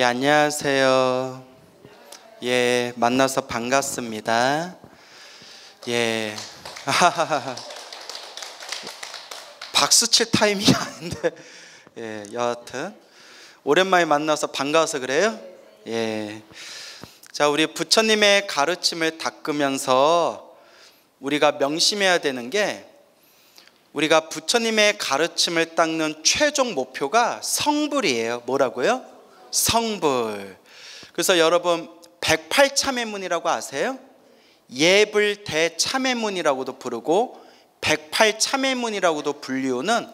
예, 안녕하세요. 예, 만나서 반갑습니다. 예. 박수 칠 타임이 아닌데. 예, 여하튼 오랜만에 만나서 반가워서 그래요? 예. 자, 우리 부처님의 가르침을 닦으면서 우리가 명심해야 되는 게 우리가 부처님의 가르침을 닦는 최종 목표가 성불이에요. 뭐라고요? 성불. 그래서 여러분 108참회문이라고 아세요? 예불 대참회문이라고도 부르고 108참회문이라고도 불리우는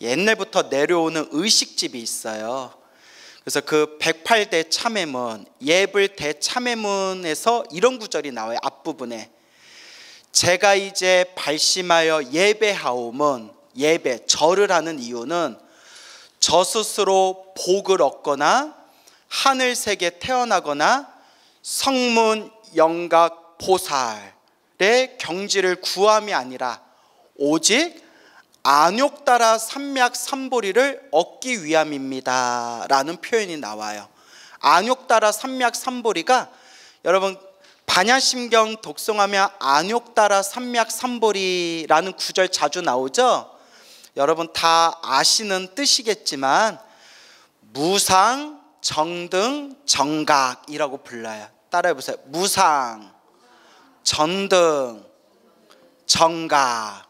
옛날부터 내려오는 의식집이 있어요. 그래서 그 108대 참회문, 예불 대참회문에서 이런 구절이 나와요. 앞부분에. 제가 이제 발심하여 예배하오면 예배, 절을 하는 이유는 저 스스로 복을 얻거나 하늘 세계 태어나거나 성문 영각 보살의 경지를 구함이 아니라 오직 안욕 따라 삼맥 삼보리를 얻기 위함입니다 라는 표현이 나와요. 안욕 따라 삼맥 삼보리가 여러분 반야심경 독송하면 안욕 따라 삼맥 삼보리라는 구절 자주 나오죠. 여러분 다 아시는 뜻이겠지만 무상, 정등, 정각이라고 불러요. 따라해 보세요. 무상, 전등, 정각.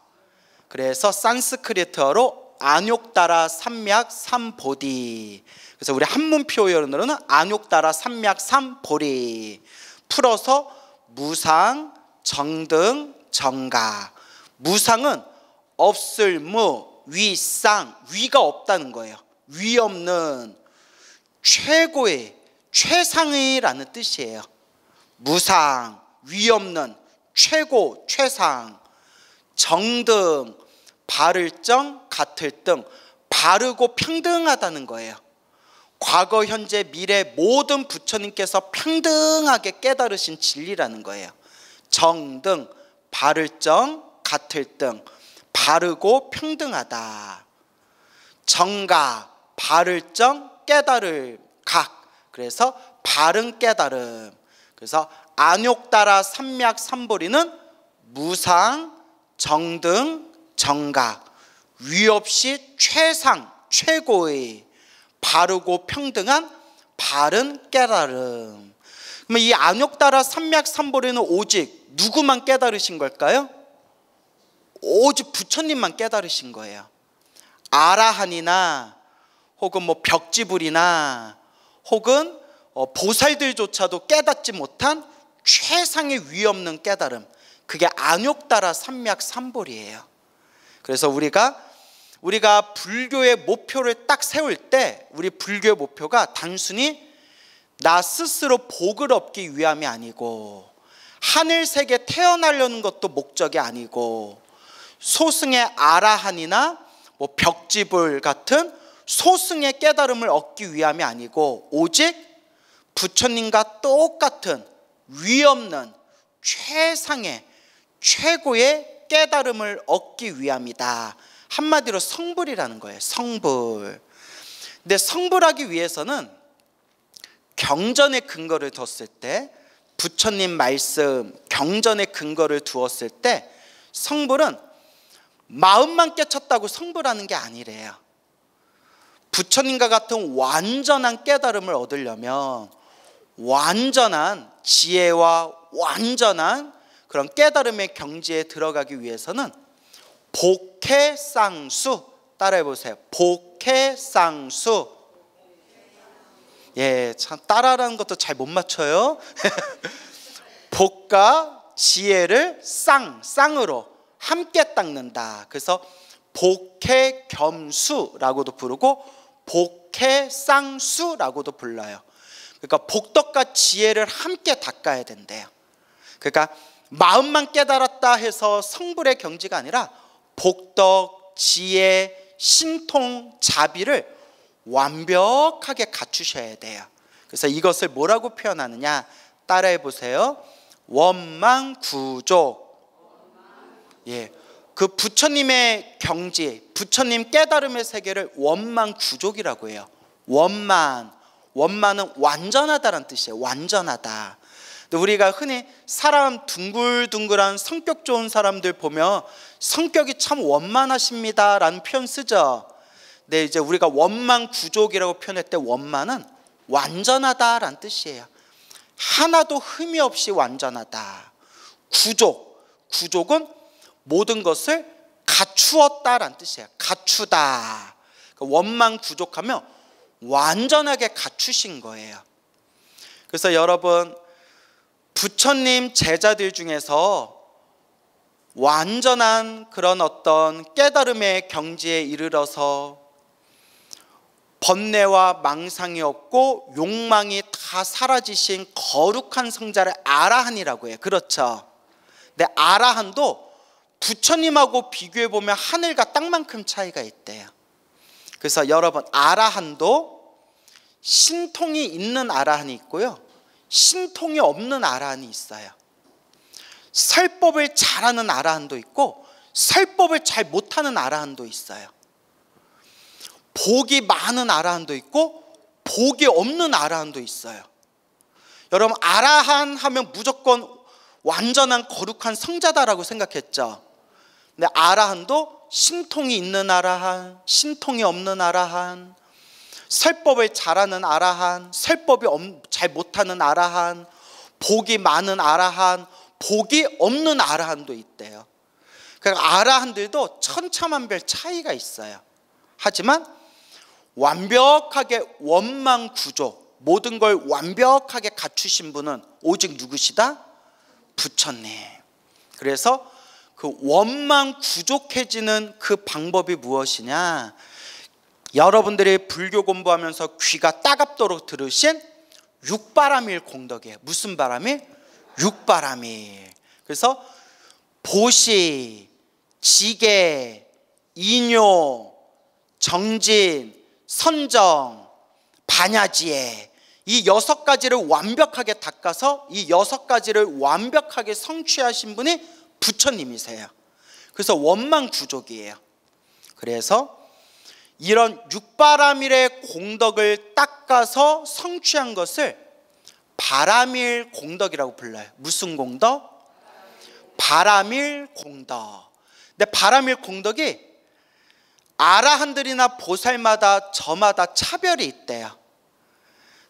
그래서 산스크리트어로 안욕따라 삼맥 삼보디. 그래서 우리 한문 표현으로는 안욕따라 삼맥 삼보리. 풀어서 무상, 정등, 정각. 무상은 없을 무, 위상, 위가 없다는 거예요. 위 없는 최고의 최상의라는 뜻이에요. 무상, 위 없는 최고, 최상, 정등, 바를 정, 같을 등, 바르고 평등하다는 거예요. 과거, 현재, 미래 모든 부처님께서 평등하게 깨달으신 진리라는 거예요. 정등, 바를 정, 같을 등, 바르고 평등하다. 정가, 바를 정, 깨달을 각. 그래서 바른 깨달음. 그래서 안욕 따라 삼맥 삼보리는 무상, 정등, 정각. 위 없이 최상, 최고의 바르고 평등한 바른 깨달음. 그러면 이 안욕 따라 삼맥 삼보리는 오직 누구만 깨달으신 걸까요? 오직 부처님만 깨달으신 거예요. 아라한이나 혹은 뭐 벽지불이나 혹은 어, 보살들조차도 깨닫지 못한 최상의 위 없는 깨달음. 그게 안욕따라 삼맥 삼볼이에요. 그래서 우리가 우리가 불교의 목표를 딱 세울 때 우리 불교의 목표가 단순히 나 스스로 복을 얻기 위함이 아니고 하늘 세계 태어나려는 것도 목적이 아니고 소승의 아라한이나 뭐 벽지불 같은 소승의 깨달음을 얻기 위함이 아니고 오직 부처님과 똑같은 위없는 최상의 최고의 깨달음을 얻기 위함이다. 한마디로 성불이라는 거예요. 성불. 근데 성불하기 위해서는 경전의 근거를 뒀을 때 부처님 말씀 경전의 근거를 두었을 때 성불은 마음만 깨쳤다고 성불하는 게 아니래요. 부처님과 같은 완전한 깨달음을 얻으려면 완전한 지혜와 완전한 그런 깨달음의 경지에 들어가기 위해서는 복해쌍수 따라해 보세요. 복해쌍수. 예, 참 따라라는 것도 잘 못 맞춰요. 복과 지혜를 쌍 쌍으로 함께 닦는다. 그래서 복해 겸수라고도 부르고 복해 쌍수라고도 불러요. 그러니까 복덕과 지혜를 함께 닦아야 된대요. 그러니까 마음만 깨달았다 해서 성불의 경지가 아니라 복덕, 지혜, 신통, 자비를 완벽하게 갖추셔야 돼요. 그래서 이것을 뭐라고 표현하느냐? 따라해 보세요. 원망 구족. 예. 그 부처님의 경지, 부처님 깨달음의 세계를 원망구족이라고 해요. 원만, 원만은 완전하다란 뜻이에요. 완전하다. 우리가 흔히 사람 둥글둥글한 성격 좋은 사람들 보면 성격이 참 원만하십니다라는 표현 쓰죠. 근데 이제 우리가 원만 구족이라고 표현할 때 원만은 완전하다라는 뜻이에요. 하나도 흠이 없이 완전하다. 구족, 구족은 모든 것을 갖추었다라는 뜻이에요. 갖추다. 그러니까 원만 구족하면 완전하게 갖추신 거예요. 그래서 여러분 부처님 제자들 중에서 완전한 그런 어떤 깨달음의 경지에 이르러서 번뇌와 망상이 없고 욕망이 다 사라지신 거룩한 성자를 아라한이라고 해요. 그렇죠. 근데 아라한도 부처님하고 비교해 보면 하늘과 땅만큼 차이가 있대요. 그래서 여러분 아라한도 신통이 있는 아라한이 있고요. 신통이 없는 아라한이 있어요. 설법을 잘하는 아라한도 있고 설법을 잘 못하는 아라한도 있어요. 복이 많은 아라한도 있고 복이 없는 아라한도 있어요. 여러분 아라한 하면 무조건 완전한 거룩한 성자다라고 생각했죠. 근데 아라한도 신통이 있는 아라한, 신통이 없는 아라한, 설법을 잘하는 아라한, 설법이 잘 못하는 아라한, 복이 많은 아라한, 복이 없는 아라한도 있대요. 그러니까 아라한들도 천차만별 차이가 있어요. 하지만 완벽하게 원망 구조, 모든 걸 완벽하게 갖추신 분은 오직 누구시다? 부처님. 그래서 그 원망 구족해지는 그 방법이 무엇이냐? 여러분들이 불교 공부하면서 귀가 따갑도록 들으신 육바람일 공덕이에요. 무슨 바람이? 육바람일. 그래서 보시, 지계, 인요, 정진, 선정, 반야지에 이 여섯 가지를 완벽하게 닦아서 이 여섯 가지를 완벽하게 성취하신 분이 부처님이세요. 그래서 원망 구족이에요. 그래서 이런 육바라밀의 공덕을 닦아서 성취한 것을 바라밀 공덕이라고 불러요. 무슨 공덕? 바라밀 공덕. 근데 바라밀 공덕이 아라한들이나 보살마다 저마다 차별이 있대요.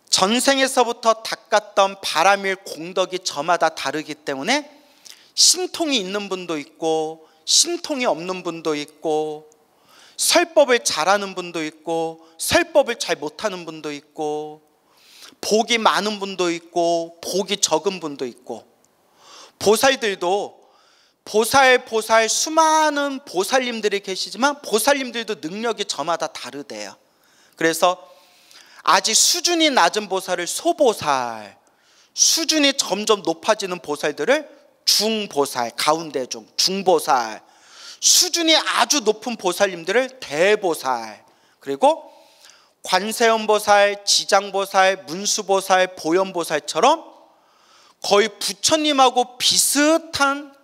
전생에서부터 닦았던 바라밀 공덕이 저마다 다르기 때문에 신통이 있는 분도 있고 신통이 없는 분도 있고 설법을 잘하는 분도 있고 설법을 잘 못하는 분도 있고 복이 많은 분도 있고 복이 적은 분도 있고 보살들도 보살 보살 수많은 보살님들이 계시지만 보살님들도 능력이 저마다 다르대요. 그래서 아직 수준이 낮은 보살을 소보살, 수준이 점점 높아지는 보살들을 중보살, 가운데 중, 중보살, 수준이 아주 높은 보살님들을 대보살 그리고 관세음보살, 지장보살, 문수보살, 보현보살처럼 거의 부처님하고 비슷한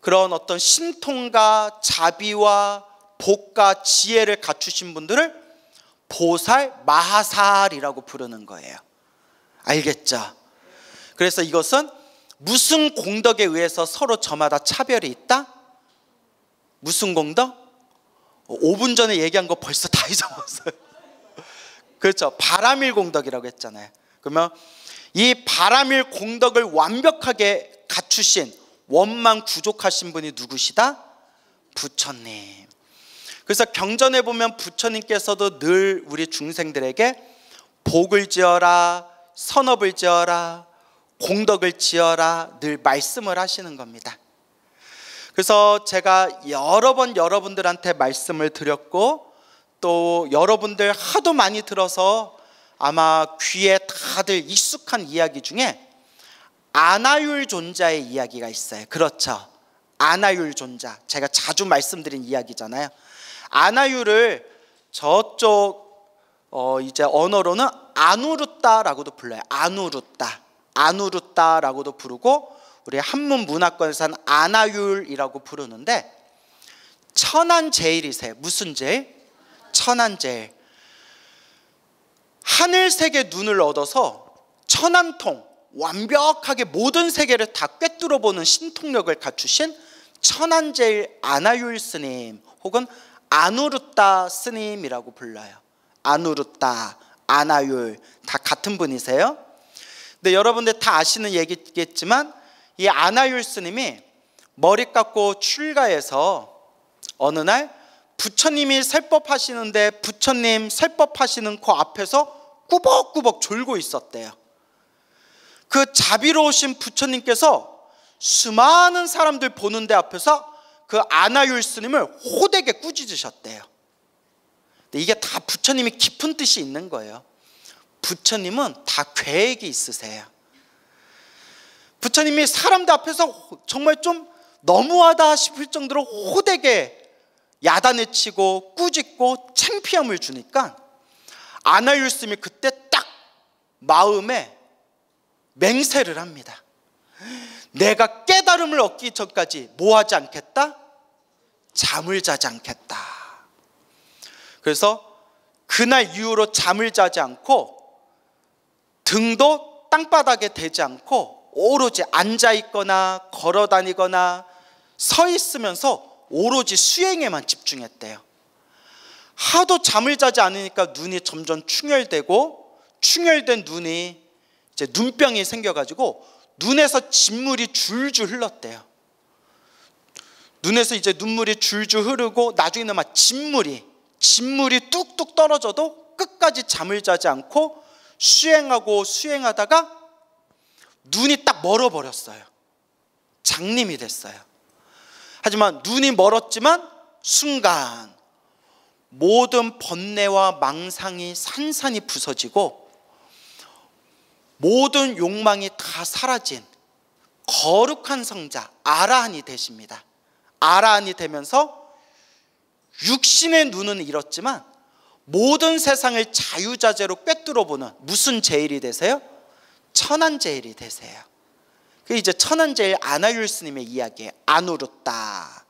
그런 어떤 신통과 자비와 복과 지혜를 갖추신 분들을 보살, 마하살이라고 부르는 거예요. 알겠죠? 그래서 이것은 무슨 공덕에 의해서 서로 저마다 차별이 있다? 무슨 공덕? 5분 전에 얘기한 거 벌써 다 잊어먹었어요. 그렇죠. 바람일 공덕이라고 했잖아요. 그러면 이 바람일 공덕을 완벽하게 갖추신 원망 구족하신 분이 누구시다? 부처님. 그래서 경전에 보면 부처님께서도 늘 우리 중생들에게 복을 지어라, 선업을 지어라, 공덕을 지어라 늘 말씀을 하시는 겁니다. 그래서 제가 여러 번 여러분들한테 말씀을 드렸고 또 여러분들 하도 많이 들어서 아마 귀에 다들 익숙한 이야기 중에 아나율 존자의 이야기가 있어요. 그렇죠. 아나율 존자. 제가 자주 말씀드린 이야기잖아요. 아나율을 저쪽 어 이제 언어로는 아누르따라고도 불러요. 아누르따. 아누르따라고도 부르고 우리 한문 문화권에서는 아나율이라고 부르는데 천안 제일이세요. 무슨 제일? 천안 제일. 하늘색의 눈을 얻어서 천안통 완벽하게 모든 세계를 다 꿰뚫어 보는 신통력을 갖추신 천안제일 아나율 스님 혹은 아누르따 스님이라고 불러요. 아누르따, 아나율 다 같은 분이세요. 근데 여러분들 다 아시는 얘기겠지만 이 아나율 스님이 머리 깎고 출가해서 어느 날 부처님이 설법 하시는데 부처님 설법 하시는 그 앞에서 꾸벅꾸벅 졸고 있었대요. 그 자비로우신 부처님께서 수많은 사람들 보는데 앞에서 그 아나율 스님을 호되게 꾸짖으셨대요. 이게 다 부처님이 깊은 뜻이 있는 거예요. 부처님은 다 계획이 있으세요. 부처님이 사람들 앞에서 정말 좀 너무하다 싶을 정도로 호되게 야단을 치고 꾸짖고 창피함을 주니까 아나율 스님이 그때 딱 마음에 맹세를 합니다. 내가 깨달음을 얻기 전까지 뭐 하지 않겠다? 잠을 자지 않겠다. 그래서 그날 이후로 잠을 자지 않고 등도 땅바닥에 대지 않고 오로지 앉아 있거나 걸어 다니거나 서 있으면서 오로지 수행에만 집중했대요. 하도 잠을 자지 않으니까 눈이 점점 충혈되고 충혈된 눈이 이제 눈병이 생겨가지고 눈에서 진물이 줄줄 흘렀대요. 눈에서 이제 눈물이 줄줄 흐르고 나중에는 막 진물이 진물이 뚝뚝 떨어져도 끝까지 잠을 자지 않고 수행하고 수행하다가 눈이 딱 멀어버렸어요. 장님이 됐어요. 하지만 눈이 멀었지만 순간 모든 번뇌와 망상이 산산이 부서지고 모든 욕망이 다 사라진 거룩한 성자 아라한이 되십니다. 아라한이 되면서 육신의 눈은 잃었지만 모든 세상을 자유자재로 꿰뚫어 보는 무슨 제일이 되세요? 천한 제일이 되세요. 그 이제 천한 제일 아나율 스님의 이야기에 아누르다.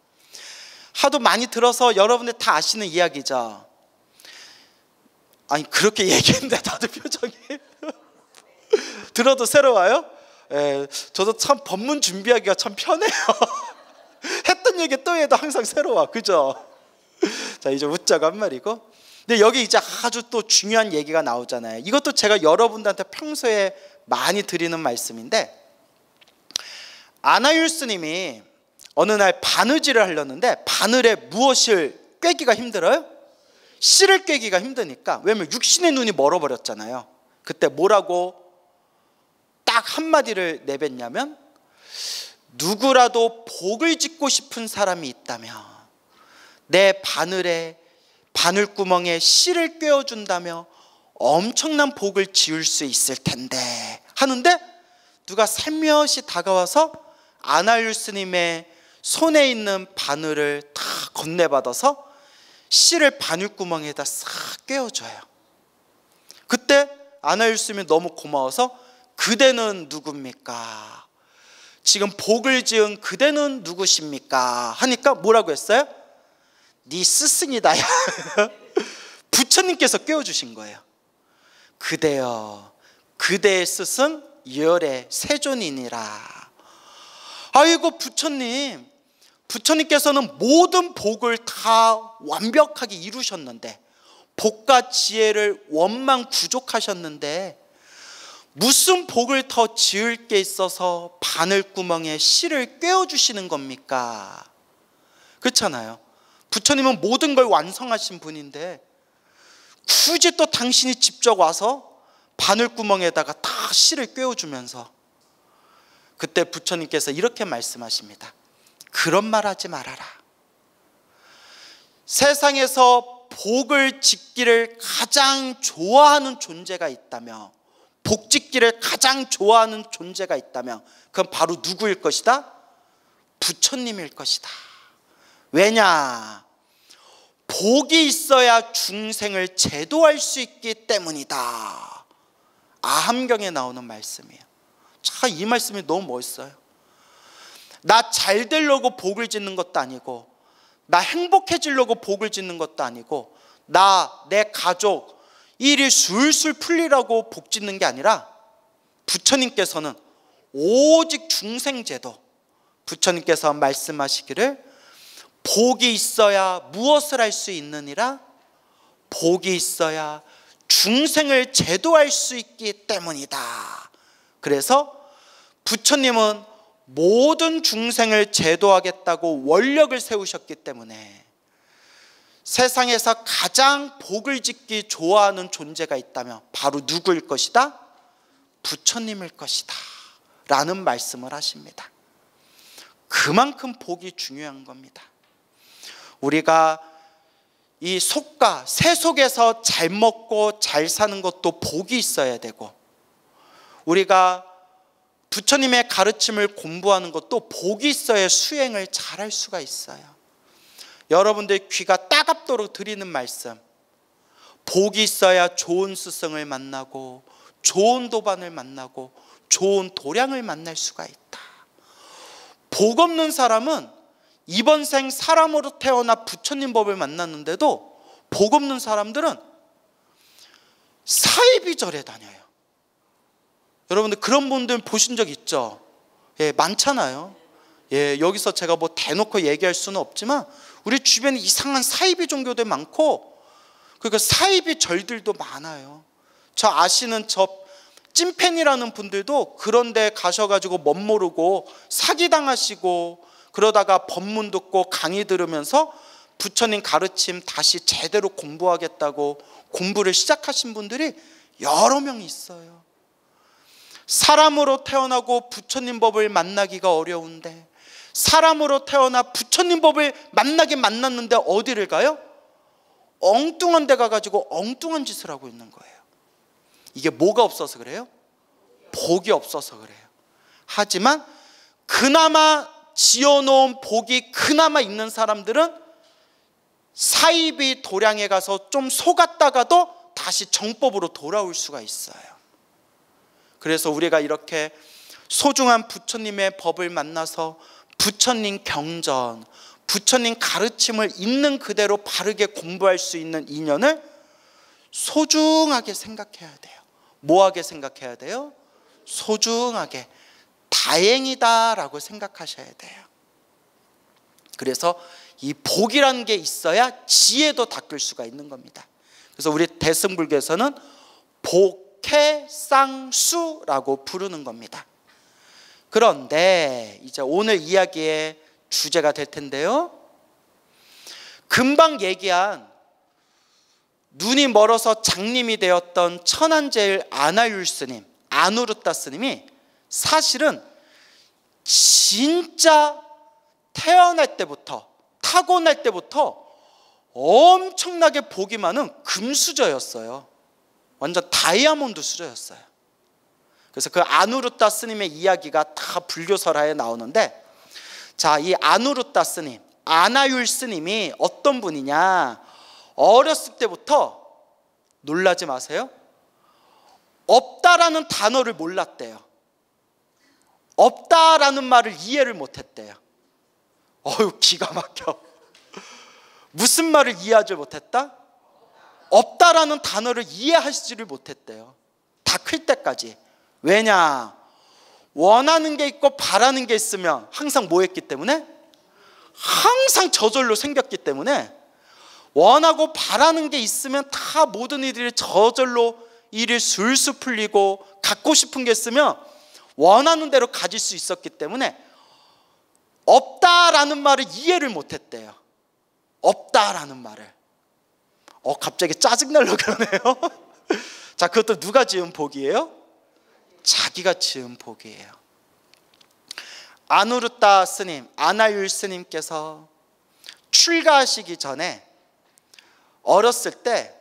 하도 많이 들어서 여러분들 다 아시는 이야기죠. 아니 그렇게 얘기했는데 다들 표정이 들어도 새로워요? 예, 저도 참 법문 준비하기가 참 편해요. 했던 얘기 또 해도 항상 새로워. 그죠? 자, 이제 웃자고 한 말이고. 근데 여기 이제 아주 또 중요한 얘기가 나오잖아요. 이것도 제가 여러분들한테 평소에 많이 드리는 말씀인데, 아나율 스님이 어느 날 바느질을 하려는데, 바늘에 무엇을 꿰기가 힘들어요? 씨를 꿰기가 힘드니까, 왜냐면 육신의 눈이 멀어버렸잖아요. 그때 뭐라고 딱 한마디를 내뱉냐면 누구라도 복을 짓고 싶은 사람이 있다면 내 바늘에 바늘구멍에 씨를 꿰어준다며 엄청난 복을 지을 수 있을 텐데 하는데 누가 살며시 다가와서 아나율 스님의 손에 있는 바늘을 다 건네받아서 씨를 바늘구멍에다 싹 꿰어줘요. 그때 아나율 스님이 너무 고마워서 그대는 누굽니까? 지금 복을 지은 그대는 누구십니까? 하니까 뭐라고 했어요? 네 스승이다야. 부처님께서 깨워주신 거예요. 그대여, 그대의 스승 열의 세존이니라. 아이고 부처님, 부처님께서는 모든 복을 다 완벽하게 이루셨는데 복과 지혜를 원만 구족하셨는데 무슨 복을 더 지을 게 있어서 바늘구멍에 씨를 꿰어주시는 겁니까? 그렇잖아요. 부처님은 모든 걸 완성하신 분인데 굳이 또 당신이 직접 와서 바늘구멍에다가 다 씨를 꿰어주면서 그때 부처님께서 이렇게 말씀하십니다. 그런 말 하지 말아라. 세상에서 복을 짓기를 가장 좋아하는 존재가 있다며 복 짓기를 가장 좋아하는 존재가 있다면 그건 바로 누구일 것이다? 부처님일 것이다. 왜냐? 복이 있어야 중생을 제도할 수 있기 때문이다. 아함경에 나오는 말씀이에요. 참 이 말씀이 너무 멋있어요. 나 잘 되려고 복을 짓는 것도 아니고 나 행복해지려고 복을 짓는 것도 아니고 나, 내 가족, 일이 술술 풀리라고 복 짓는 게 아니라 부처님께서는 오직 중생제도 부처님께서 말씀하시기를 복이 있어야 무엇을 할 수 있느니라 복이 있어야 중생을 제도할 수 있기 때문이다. 그래서 부처님은 모든 중생을 제도하겠다고 원력을 세우셨기 때문에 세상에서 가장 복을 짓기 좋아하는 존재가 있다면 바로 누구일 것이다? 부처님일 것이다. 라는 말씀을 하십니다. 그만큼 복이 중요한 겁니다. 우리가 이 속가, 새 속에서 잘 먹고 잘 사는 것도 복이 있어야 되고, 우리가 부처님의 가르침을 공부하는 것도 복이 있어야 수행을 잘할 수가 있어요. 여러분들 귀가 따갑도록 드리는 말씀. 복이 있어야 좋은 스승을 만나고, 좋은 도반을 만나고, 좋은 도량을 만날 수가 있다. 복 없는 사람은 이번 생 사람으로 태어나 부처님 법을 만났는데도 복 없는 사람들은 사이비절에 다녀요. 여러분들 그런 분들 보신 적 있죠? 예, 많잖아요. 예, 여기서 제가 뭐 대놓고 얘기할 수는 없지만 우리 주변에 이상한 사이비 종교들 많고 그러니까 사이비 절들도 많아요. 저 아시는 저 찐팬이라는 분들도 그런 데 가셔가지고 멋모르고 사기당하시고 그러다가 법문 듣고 강의 들으면서 부처님 가르침 다시 제대로 공부하겠다고 공부를 시작하신 분들이 여러 명 있어요. 사람으로 태어나고 부처님 법을 만나기가 어려운데 사람으로 태어나 부처님 법을 만나긴 만났는데 어디를 가요? 엉뚱한 데 가가지고 엉뚱한 짓을 하고 있는 거예요. 이게 뭐가 없어서 그래요? 복이 없어서 그래요. 하지만 그나마 지어놓은 복이 그나마 있는 사람들은 사입이 도량에 가서 좀 속았다가도 다시 정법으로 돌아올 수가 있어요. 그래서 우리가 이렇게 소중한 부처님의 법을 만나서 부처님 경전, 부처님 가르침을 있는 그대로 바르게 공부할 수 있는 인연을 소중하게 생각해야 돼요. 뭐하게 생각해야 돼요? 소중하게 다행이다라고 생각하셔야 돼요. 그래서 이 복이라는 게 있어야 지혜도 닦을 수가 있는 겁니다. 그래서 우리 대승불교에서는 복해쌍수라고 부르는 겁니다. 그런데 이제 오늘 이야기의 주제가 될 텐데요. 금방 얘기한 눈이 멀어서 장님이 되었던 천안제일 아나율 스님, 아누르타 스님이 사실은 진짜 태어날 때부터 타고날 때부터 엄청나게 복이 많은 금수저였어요. 완전 다이아몬드 수저였어요. 그래서 그 아누르타 스님의 이야기가 다 불교설화에 나오는데 자, 이 아누르타 스님, 아나율 스님이 어떤 분이냐? 어렸을 때부터 놀라지 마세요. 없다라는 단어를 몰랐대요. 없다라는 말을 이해를 못했대요. 어휴 기가 막혀. 무슨 말을 이해하지 못했다? 없다라는 단어를 이해하지를 못했대요. 다 클 때까지. 왜냐? 원하는 게 있고 바라는 게 있으면 항상 뭐 했기 때문에? 항상 저절로 생겼기 때문에 원하고 바라는 게 있으면 다 모든 일들이 저절로 일이 술술 풀리고 갖고 싶은 게 있으면 원하는 대로 가질 수 있었기 때문에 없다라는 말을 이해를 못했대요. 없다라는 말을. 어 갑자기 짜증날려 그러네요. 자 그것도 누가 지은 복이에요? 자기가 지은 복이에요. 아누르타 스님, 아나율 스님께서 출가하시기 전에 어렸을 때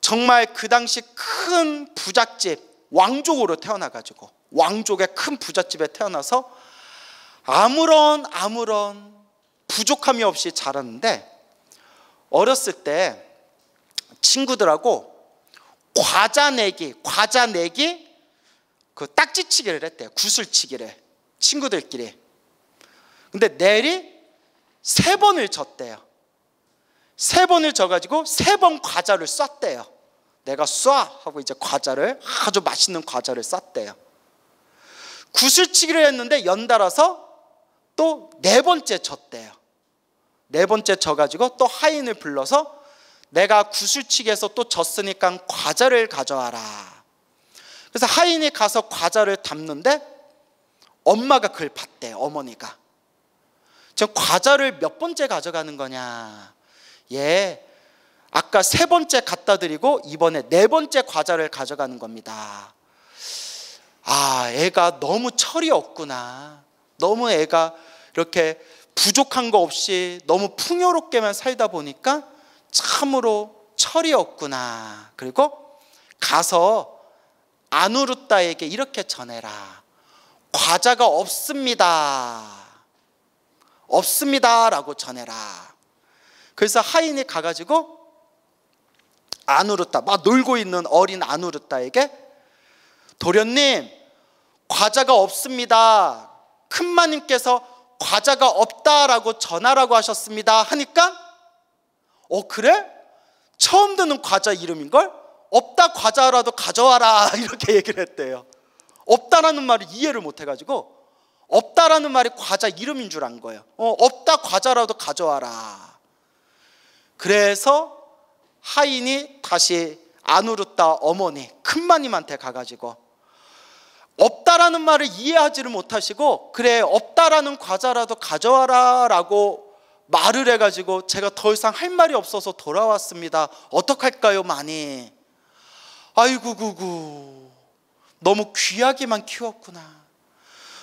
정말 그 당시 큰 부잣집 왕족으로 태어나가지고 왕족의 큰 부잣집에 태어나서 아무런 아무런 부족함이 없이 자랐는데 어렸을 때 친구들하고 과자 내기, 과자 내기 그 딱지치기를 했대요. 구슬치기를 친구들끼리. 근데 내리 세 번을 졌대요. 세 번을 져가지고 세 번 과자를 쐈대요. 내가 쏴 하고 이제 과자를 아주 맛있는 과자를 쌌대요. 구슬치기를 했는데 연달아서 또 네 번째 졌대요. 네 번째 져가지고 또 하인을 불러서 내가 구슬치기에서 또 졌으니까 과자를 가져와라. 그래서 하인이 가서 과자를 담는데 엄마가 그걸 봤대 어머니가. 저 과자를 몇 번째 가져가는 거냐? 예, 아까 세 번째 갖다 드리고 이번에 네 번째 과자를 가져가는 겁니다. 아, 애가 너무 철이 없구나. 너무 애가 이렇게 부족한 거 없이 너무 풍요롭게만 살다 보니까 참으로 철이 없구나. 그리고 가서 아누르따에게 이렇게 전해라. 과자가 없습니다. 없습니다 라고 전해라. 그래서 하인이 가가지고 아누르따 막 놀고 있는 어린 아누르따에게 도련님 과자가 없습니다. 큰마님께서 과자가 없다라고 전하라고 하셨습니다. 하니까 어 그래? 처음 듣는 과자 이름인걸? 없다 과자라도 가져와라 이렇게 얘기를 했대요. 없다라는 말을 이해를 못 해가지고 없다라는 말이 과자 이름인 줄 안 거예요. 어, 없다 과자라도 가져와라. 그래서 하인이 다시 아누르따 어머니 큰마님한테 가가지고 없다라는 말을 이해하지를 못하시고 그래 없다라는 과자라도 가져와라라고 말을 해가지고 제가 더 이상 할 말이 없어서 돌아왔습니다. 어떡할까요, 많이? 아이고 구구 너무 귀하게만 키웠구나.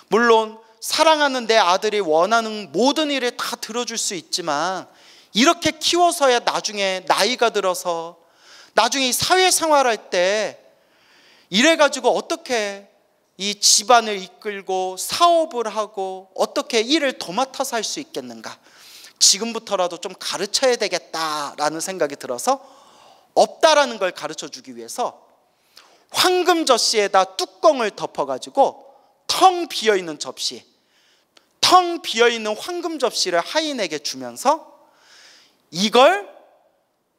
물론 사랑하는 내 아들이 원하는 모든 일을 다 들어줄 수 있지만 이렇게 키워서야 나중에 나이가 들어서 나중에 사회생활할 때 이래가지고 어떻게 이 집안을 이끌고 사업을 하고 어떻게 일을 도맡아서 할 수 있겠는가? 지금부터라도 좀 가르쳐야 되겠다라는 생각이 들어서 없다라는 걸 가르쳐 주기 위해서 황금 젖시에다 뚜껑을 덮어가지고 텅 비어 있는 접시, 텅 비어 있는 황금 접시를 하인에게 주면서 이걸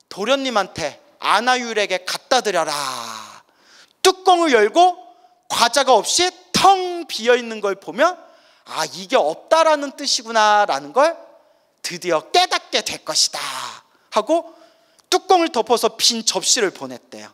도련님한테 아나율에게 갖다 드려라. 뚜껑을 열고 과자가 없이 텅 비어 있는 걸 보면 아 이게 없다라는 뜻이구나라는 걸 드디어 깨닫게 될 것이다 하고 뚜껑을 덮어서 빈 접시를 보냈대요.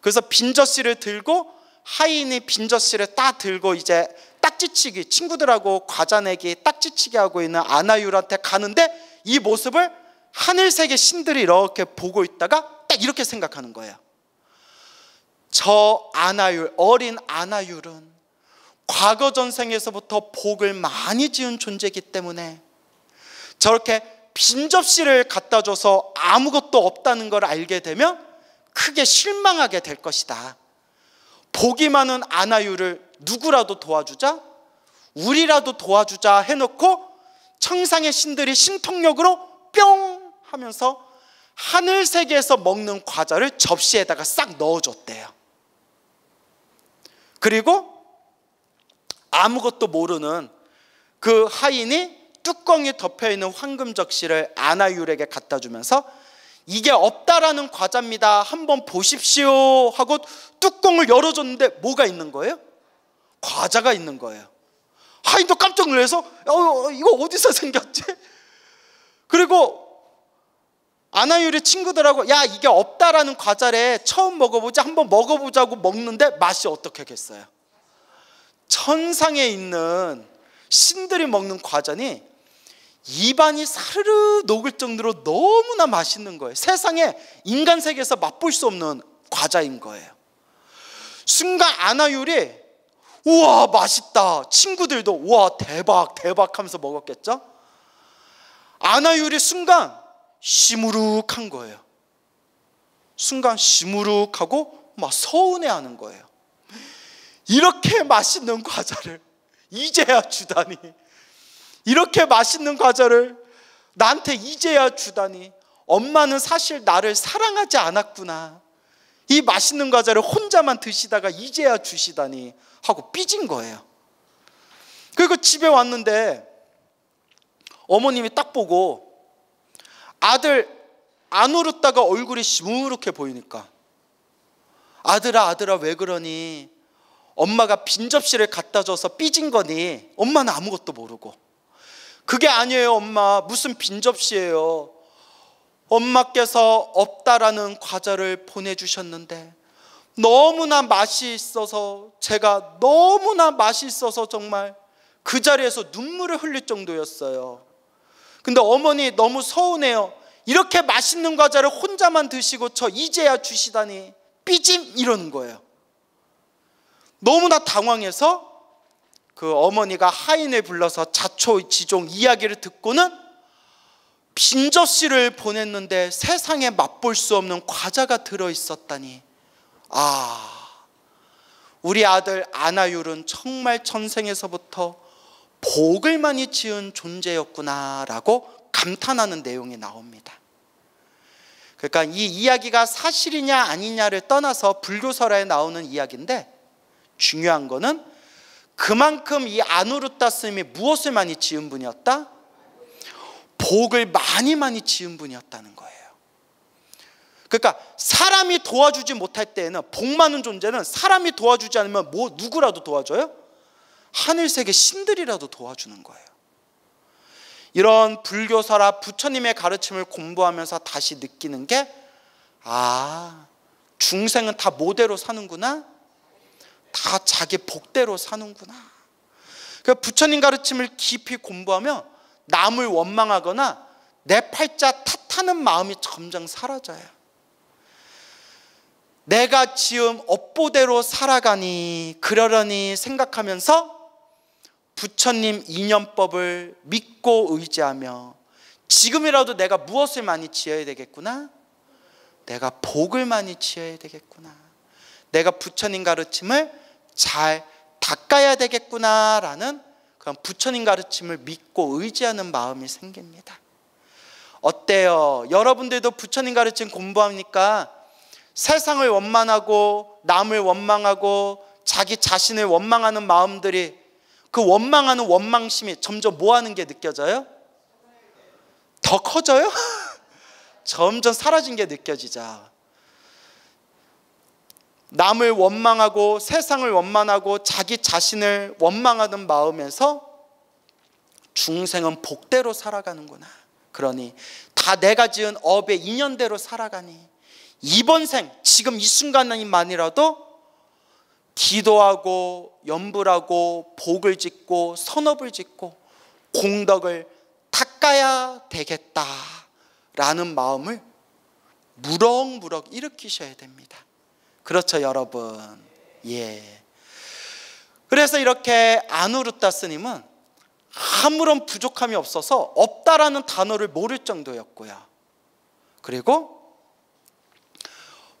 그래서 빈 접시를 들고 하인이 빈 접시를 딱 들고 이제 딱지치기 친구들하고 과자 내기 딱지치기 하고 있는 아나율한테 가는데 이 모습을 하늘색의 신들이 이렇게 보고 있다가 딱 이렇게 생각하는 거예요. 저 아나율, 어린 아나율은 과거 전생에서부터 복을 많이 지은 존재이기 때문에 저렇게 빈 접시를 갖다 줘서 아무것도 없다는 걸 알게 되면 크게 실망하게 될 것이다. 복이 많은 아나율을 누구라도 도와주자, 우리라도 도와주자 해놓고 청상의 신들이 신통력으로 뿅 하면서 하늘 세계에서 먹는 과자를 접시에다가 싹 넣어줬대요. 그리고 아무것도 모르는 그 하인이 뚜껑이 덮여 있는 황금 적시를 아나율에게 갖다 주면서 이게 없다라는 과자입니다. 한번 보십시오 하고 뚜껑을 열어줬는데 뭐가 있는 거예요? 과자가 있는 거예요. 하인도 깜짝 놀라서 어, 이거 어디서 생겼지? 그리고 아나율의 친구들하고 야 이게 없다라는 과자래 처음 먹어보자 한번 먹어보자고 먹는데 맛이 어떻게겠어요? 천상에 있는 신들이 먹는 과자니 입안이 사르르 녹을 정도로 너무나 맛있는 거예요. 세상에 인간 세계에서 맛볼 수 없는 과자인 거예요. 순간 아나율이 우와 맛있다. 친구들도 우와 대박 대박 하면서 먹었겠죠? 아나율이 순간 시무룩한 거예요. 순간 시무룩하고 막 서운해하는 거예요. 이렇게 맛있는 과자를 이제야 주다니. 이렇게 맛있는 과자를 나한테 이제야 주다니. 엄마는 사실 나를 사랑하지 않았구나. 이 맛있는 과자를 혼자만 드시다가 이제야 주시다니 하고 삐진 거예요. 그리고 집에 왔는데 어머님이 딱 보고 아들 안 울었다가 얼굴이 시무룩해 보이니까. 아들아 아들아 왜 그러니? 엄마가 빈 접시를 갖다 줘서 삐진 거니? 엄마는 아무것도 모르고. 그게 아니에요 엄마. 무슨 빈 접시예요? 엄마께서 없다라는 과자를 보내주셨는데 너무나 맛이 있어서 제가 너무나 맛이 있어서 정말 그 자리에서 눈물을 흘릴 정도였어요. 근데 어머니 너무 서운해요. 이렇게 맛있는 과자를 혼자만 드시고 저 이제야 주시다니 삐짐 이러는 거예요. 너무나 당황해서 그 어머니가 하인을 불러서 자초지종 이야기를 듣고는 빈접시를 보냈는데 세상에 맛볼 수 없는 과자가 들어 있었다니. 아, 우리 아들 아나율은 정말 전생에서부터 복을 많이 지은 존재였구나라고 감탄하는 내용이 나옵니다. 그러니까 이 이야기가 사실이냐 아니냐를 떠나서 불교설에 나오는 이야기인데 중요한 거는 그만큼 이 아누르타 스님이 무엇을 많이 지은 분이었다? 복을 많이 많이 지은 분이었다는 거예요. 그러니까 사람이 도와주지 못할 때에는 복 많은 존재는 사람이 도와주지 않으면 뭐 누구라도 도와줘요? 하늘세계 신들이라도 도와주는 거예요. 이런 불교사라 부처님의 가르침을 공부하면서 다시 느끼는 게 아, 중생은 다 모대로 사는구나. 다 자기 복대로 사는구나. 그 부처님 가르침을 깊이 공부하면 남을 원망하거나 내 팔자 탓하는 마음이 점점 사라져요. 내가 지음 업보대로 살아가니 그러려니 생각하면서 부처님 인연법을 믿고 의지하며 지금이라도 내가 무엇을 많이 지어야 되겠구나? 내가 복을 많이 지어야 되겠구나. 내가 부처님 가르침을 잘 닦아야 되겠구나라는 그런 부처님 가르침을 믿고 의지하는 마음이 생깁니다. 어때요? 여러분들도 부처님 가르침 공부하니까 세상을 원망하고 남을 원망하고 자기 자신을 원망하는 마음들이 그 원망하는 원망심이 점점 뭐 하는 게 느껴져요? 더 커져요? 점점 사라진 게 느껴지자. 남을 원망하고 세상을 원망하고 자기 자신을 원망하는 마음에서 중생은 복대로 살아가는구나. 그러니 다 내가 지은 업의 인연대로 살아가니 이번 생 지금 이 순간만이라도 기도하고 염불하고 복을 짓고 선업을 짓고 공덕을 닦아야 되겠다라는 마음을 무럭무럭 일으키셔야 됩니다. 그렇죠, 여러분. 예. 그래서 이렇게 아누르타 스님은 아무런 부족함이 없어서 없다라는 단어를 모를 정도였고요. 그리고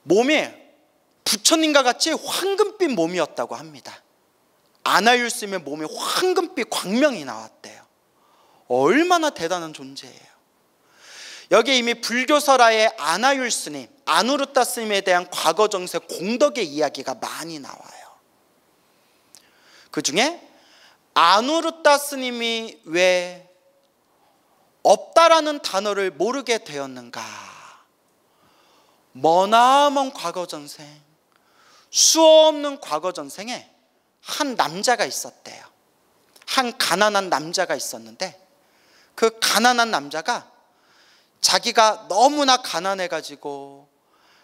몸이 부처님과 같이 황금빛 몸이었다고 합니다. 아나율 스님의 몸에 황금빛 광명이 나왔대요. 얼마나 대단한 존재예요. 여기 이미 불교설화의 아나율 스님, 아누르타 스님에 대한 과거 정세 공덕의 이야기가 많이 나와요. 그 중에 아누르타 스님이 왜 없다라는 단어를 모르게 되었는가? 머나먼 과거 전생, 수없는 과거 전생에 한 남자가 있었대요. 한 가난한 남자가 있었는데 그 가난한 남자가 자기가 너무나 가난해 가지고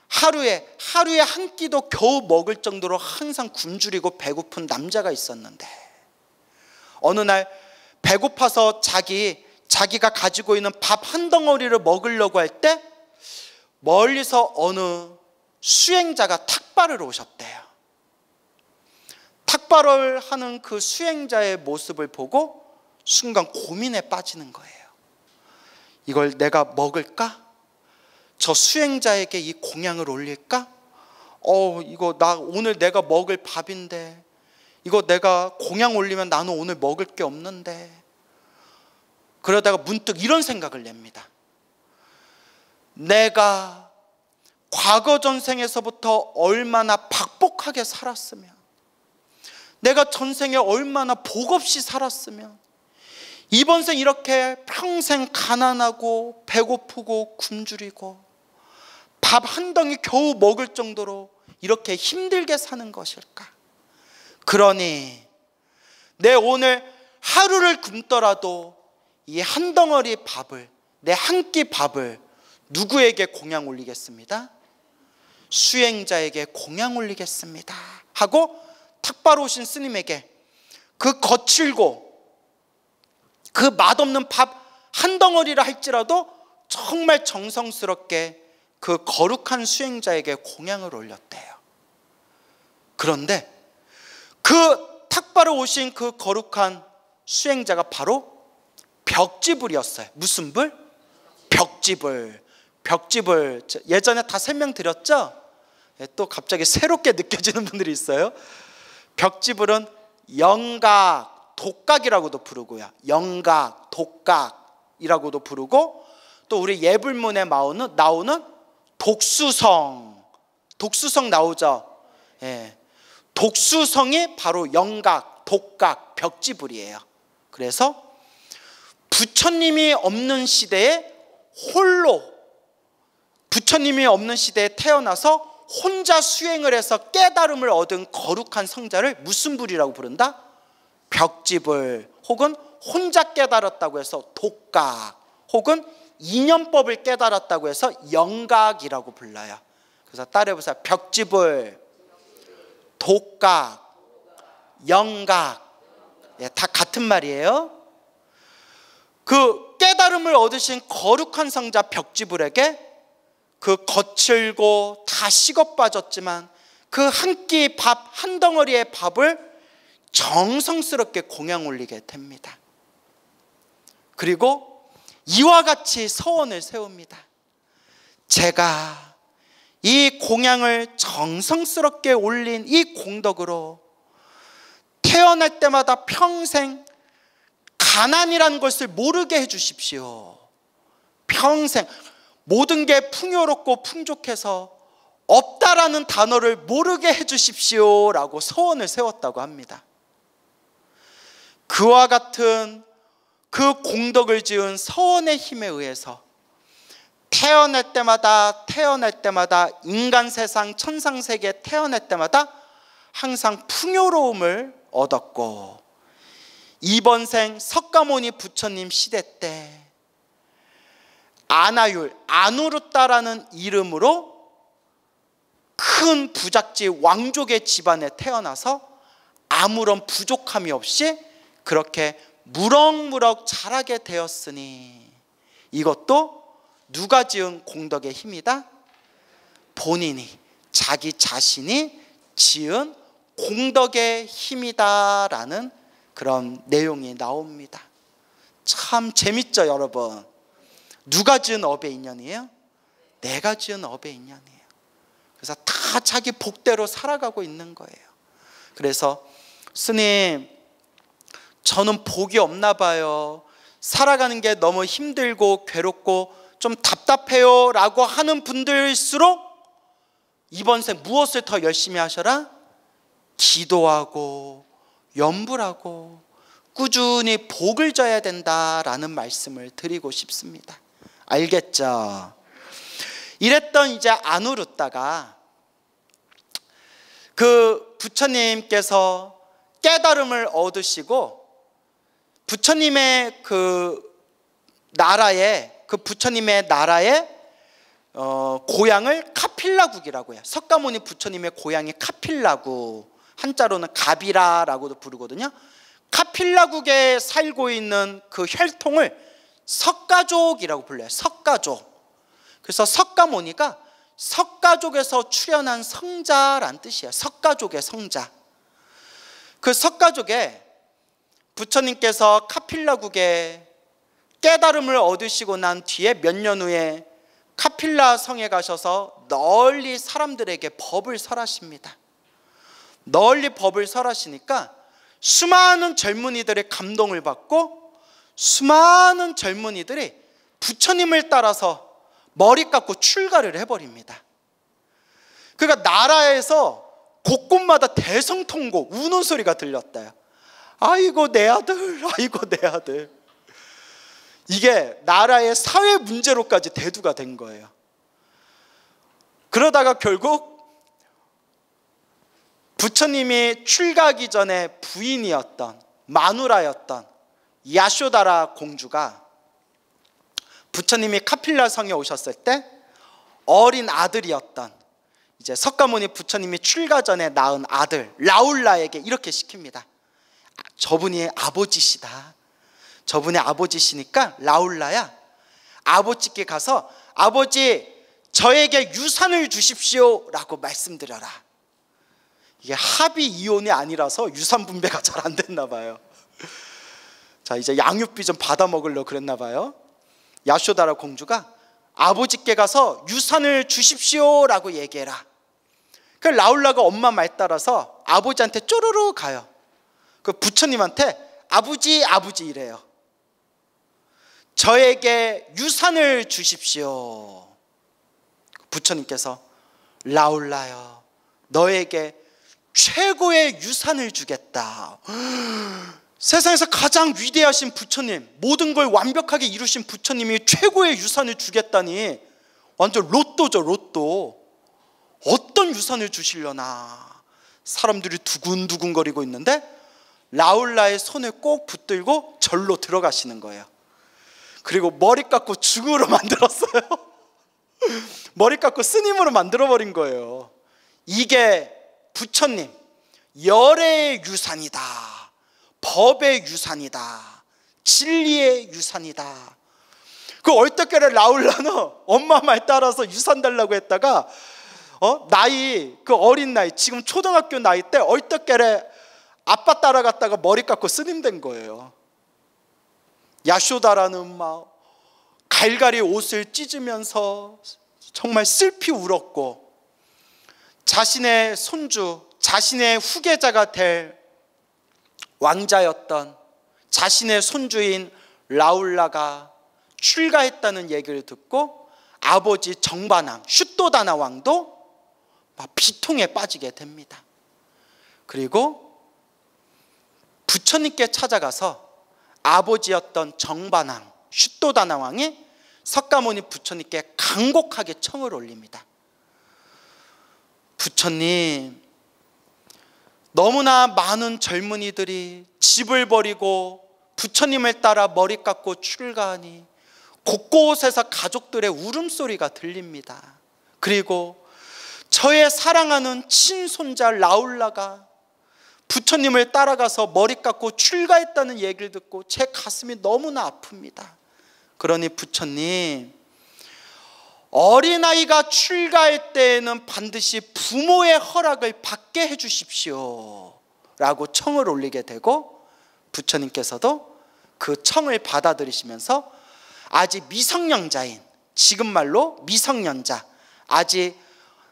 하루에 하루에 한 끼도 겨우 먹을 정도로 항상 굶주리고 배고픈 남자가 있었는데 어느 날 배고파서 자기 자기가 가지고 있는 밥 한 덩어리를 먹으려고 할 때 멀리서 어느 수행자가 탁발을 오셨대요. 탁발을 하는 그 수행자의 모습을 보고 순간 고민에 빠지는 거예요. 이걸 내가 먹을까? 저 수행자에게 이 공양을 올릴까? 어, 이거 나 오늘 내가 먹을 밥인데 이거 내가 공양 올리면 나는 오늘 먹을 게 없는데 그러다가 문득 이런 생각을 냅니다. 내가 과거 전생에서부터 얼마나 박복하게 살았으면 내가 전생에 얼마나 복 없이 살았으면 이번 생 이렇게 평생 가난하고 배고프고 굶주리고 밥 한 덩이 겨우 먹을 정도로 이렇게 힘들게 사는 것일까? 그러니 내 오늘 하루를 굶더라도 이 한 덩어리 밥을 내 한 끼 밥을 누구에게 공양 올리겠습니다? 수행자에게 공양 올리겠습니다. 하고 탁바로 오신 스님에게 그 거칠고 그 맛없는 밥 한 덩어리라 할지라도 정말 정성스럽게 그 거룩한 수행자에게 공양을 올렸대요. 그런데 그 탁바로 오신 그 거룩한 수행자가 바로 벽지불이었어요. 무슨 불? 벽지불. 벽지불. 예전에 다 설명드렸죠? 예, 또 갑자기 새롭게 느껴지는 분들이 있어요. 벽지불은 영각, 독각이라고도 부르고요. 영각, 독각이라고도 부르고 또 우리 예불문에 나오는, 나오는 독수성, 독수성 나오죠. 예. 독수성이 바로 영각, 독각, 벽지불이에요. 그래서 부처님이 없는 시대에 홀로 부처님이 없는 시대에 태어나서 혼자 수행을 해서 깨달음을 얻은 거룩한 성자를 무슨 불이라고 부른다? 벽집을 혹은 혼자 깨달았다고 해서 독각 혹은 인연법을 깨달았다고 해서 영각이라고 불러요. 그래서 따라해보세요. 벽집을 독각 영각 예, 다 같은 말이에요. 그 깨달음을 얻으신 거룩한 성자 벽지불에게 그 거칠고 다 식어 빠졌지만 그 한 끼 밥 한 덩어리의 밥을 정성스럽게 공양 올리게 됩니다. 그리고 이와 같이 서원을 세웁니다. 제가 이 공양을 정성스럽게 올린 이 공덕으로 태어날 때마다 평생 가난이라는 것을 모르게 해 주십시오. 평생 모든 게 풍요롭고 풍족해서 없다라는 단어를 모르게 해 주십시오 라고 서원을 세웠다고 합니다. 그와 같은 그 공덕을 지은 서원의 힘에 의해서 태어날 때마다 태어날 때마다 인간 세상 천상 세계 태어날 때마다 항상 풍요로움을 얻었고 이번 생 석가모니 부처님 시대 때 아나율 아누르따라는 이름으로 큰 부잣집 왕족의 집안에 태어나서 아무런 부족함이 없이 그렇게 무럭무럭 자라게 되었으니 이것도 누가 지은 공덕의 힘이다? 본인이 자기 자신이 지은 공덕의 힘이다라는 그런 내용이 나옵니다. 참 재밌죠, 여러분. 누가 지은 업의 인연이에요? 내가 지은 업의 인연이에요. 그래서 다 자기 복대로 살아가고 있는 거예요. 그래서 스님, 저는 복이 없나 봐요. 살아가는 게 너무 힘들고 괴롭고 좀 답답해요. 라고 하는 분들일수록 이번 생 무엇을 더 열심히 하셔라? 기도하고 염불하고 꾸준히 복을 져야 된다라는 말씀을 드리고 싶습니다. 알겠죠? 이랬던 이제 안우르다가 그 부처님께서 깨달음을 얻으시고 부처님의 그 나라에 그 부처님의 나라의 어, 고향을 카필라국이라고 해요. 석가모니 부처님의 고향이 카필라국. 한자로는 가비라라고도 부르거든요. 카필라국에 살고 있는 그 혈통을 석가족이라고 불러요. 석가족. 그래서 석가모니가 석가족에서 출현한 성자란 뜻이에요. 석가족의 성자. 그 석가족에 부처님께서 카필라국에 깨달음을 얻으시고 난 뒤에 몇 년 후에 카필라 성에 가셔서 널리 사람들에게 법을 설하십니다. 널리 법을 설하시니까 수많은 젊은이들의 감동을 받고 수많은 젊은이들이 부처님을 따라서 머리 깎고 출가를 해버립니다. 그러니까 나라에서 곳곳마다 대성통곡 우는 소리가 들렸대요. 아이고 내 아들, 아이고 내 아들. 이게 나라의 사회 문제로까지 대두가 된 거예요. 그러다가 결국 부처님이 출가하기 전에 부인이었던 마누라였던 야쇼다라 공주가 부처님이 카필라 성에 오셨을 때 어린 아들이었던 이제 석가모니 부처님이 출가 전에 낳은 아들 라울라에게 이렇게 시킵니다. 저분이 아버지시다. 저분이 아버지시니까 라울라야 아버지께 가서 아버지 저에게 유산을 주십시오라고 말씀드려라. 이게 합의 이혼이 아니라서 유산 분배가 잘 안 됐나 봐요. 자 이제 양육비 좀 받아 먹으려 그랬나 봐요. 야쇼다라 공주가 아버지께 가서 유산을 주십시오라고 얘기해라. 그 라울라가 엄마 말 따라서 아버지한테 쪼르르 가요. 그 부처님한테 아버지 아버지 이래요. 저에게 유산을 주십시오. 부처님께서 라울라요. 너에게 최고의 유산을 주겠다. 세상에서 가장 위대하신 부처님, 모든 걸 완벽하게 이루신 부처님이 최고의 유산을 주겠다니 완전 로또죠, 로또. 어떤 유산을 주시려나? 사람들이 두근두근거리고 있는데 라울라의 손을 꼭 붙들고 절로 들어가시는 거예요. 그리고 머리 깎고 중으로 만들었어요. 머리 깎고 스님으로 만들어 버린 거예요. 이게 부처님 열의 유산이다. 법의 유산이다. 진리의 유산이다. 그 얼떨결에 라울라는 엄마 말 따라서 유산 달라고 했다가 어? 나이 그 어린 나이 지금 초등학교 나이 때 얼떨결에 아빠 따라갔다가 머리 깎고 스님 된 거예요. 야쇼다라는 막 갈갈이 옷을 찢으면서 정말 슬피 울었고 자신의 손주, 자신의 후계자가 될 왕자였던 자신의 손주인 라울라가 출가했다는 얘기를 듣고 아버지 정반왕 슈토다나 왕도 막 비통에 빠지게 됩니다. 그리고 부처님께 찾아가서 아버지였던 정반왕 슈토다나 왕이 석가모니 부처님께 강곡하게 청을 올립니다. 부처님, 너무나 많은 젊은이들이 집을 버리고 부처님을 따라 머리 깎고 출가하니 곳곳에서 가족들의 울음소리가 들립니다. 그리고 저의 사랑하는 친손자 라울라가 부처님을 따라가서 머리 깎고 출가했다는 얘기를 듣고 제 가슴이 너무나 아픕니다. 그러니 부처님, 어린아이가 출가할 때에는 반드시 부모의 허락을 받게 해주십시오. 라고 청을 올리게 되고 부처님께서도 그 청을 받아들이시면서 아직 미성년자인, 지금 말로 미성년자, 아직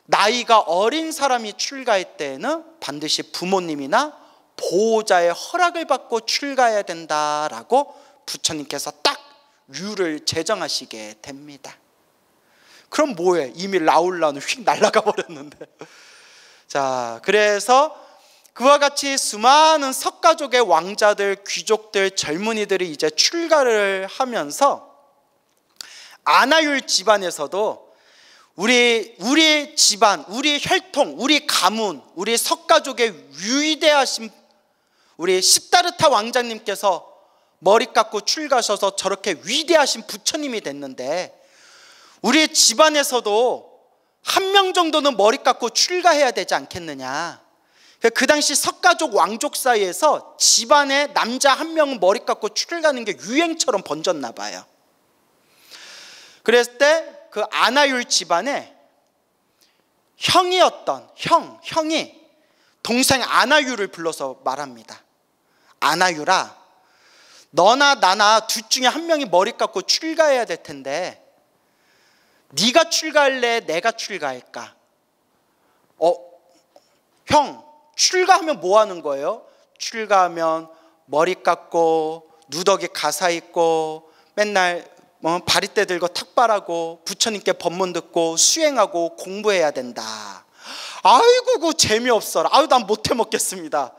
나이가 어린 사람이 출가할 때에는 반드시 부모님이나 보호자의 허락을 받고 출가해야 된다라고 부처님께서 딱 류를 제정하시게 됩니다. 그럼 뭐해? 이미 라울라는 휙 날아가 버렸는데. 자, 그래서 그와 같이 수많은 석가족의 왕자들, 귀족들, 젊은이들이 이제 출가를 하면서 아나율 집안에서도 우리 우리 집안, 우리 혈통, 우리 가문, 우리 석가족의 위대하신 우리 십다르타 왕자님께서 머리 깎고 출가하셔서 저렇게 위대하신 부처님이 됐는데 우리 집안에서도 한 명 정도는 머리 깎고 출가해야 되지 않겠느냐. 그 당시 석가족 왕족 사이에서 집안에 남자 한 명은 머리 깎고 출가하는 게 유행처럼 번졌나 봐요. 그랬을 때 그 아나율 집안에 형이었던 형, 형이 동생 아나율을 불러서 말합니다. 아나율아, 너나 나나 둘 중에 한 명이 머리 깎고 출가해야 될 텐데 네가 출가할래? 내가 출가할까? 어, 형 출가하면 뭐 하는 거예요? 출가하면 머리 깎고 누더기 가사 있고 맨날 뭐 바리떼 들고 탁발하고 부처님께 법문 듣고 수행하고 공부해야 된다. 아이고 그 재미없어라. 아유 난 못해 먹겠습니다.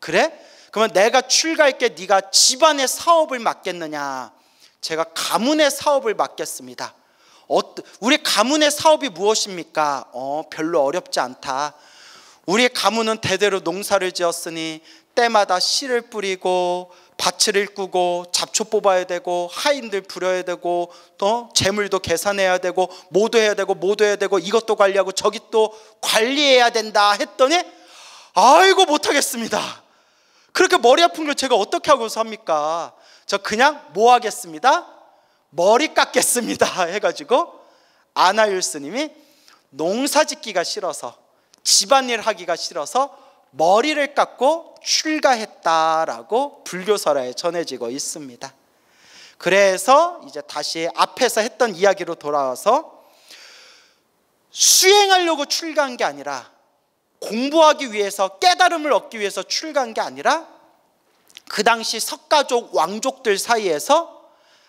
그래? 그러면 내가 출가할게 네가 집안의 사업을 맡겠느냐? 제가 가문의 사업을 맡겠습니다. 우리 가문의 사업이 무엇입니까? 어, 별로 어렵지 않다. 우리 가문은 대대로 농사를 지었으니 때마다 씨를 뿌리고 밭을 일구고 잡초 뽑아야 되고 하인들 부려야 되고 또 재물도 계산해야 되고 모두 해야 되고 모두 해야 되고 이것도 관리하고 저기 또 관리해야 된다 했더니 아이고 못하겠습니다. 그렇게 머리 아픈 걸 제가 어떻게 하고 삽니까? 저 그냥 뭐 하겠습니다? 머리 깎겠습니다. 해가지고 아나율 스님이 농사 짓기가 싫어서 집안일 하기가 싫어서 머리를 깎고 출가했다라고 불교설에 전해지고 있습니다. 그래서 이제 다시 앞에서 했던 이야기로 돌아와서 수행하려고 출가한 게 아니라 공부하기 위해서 깨달음을 얻기 위해서 출가한 게 아니라 그 당시 석가족 왕족들 사이에서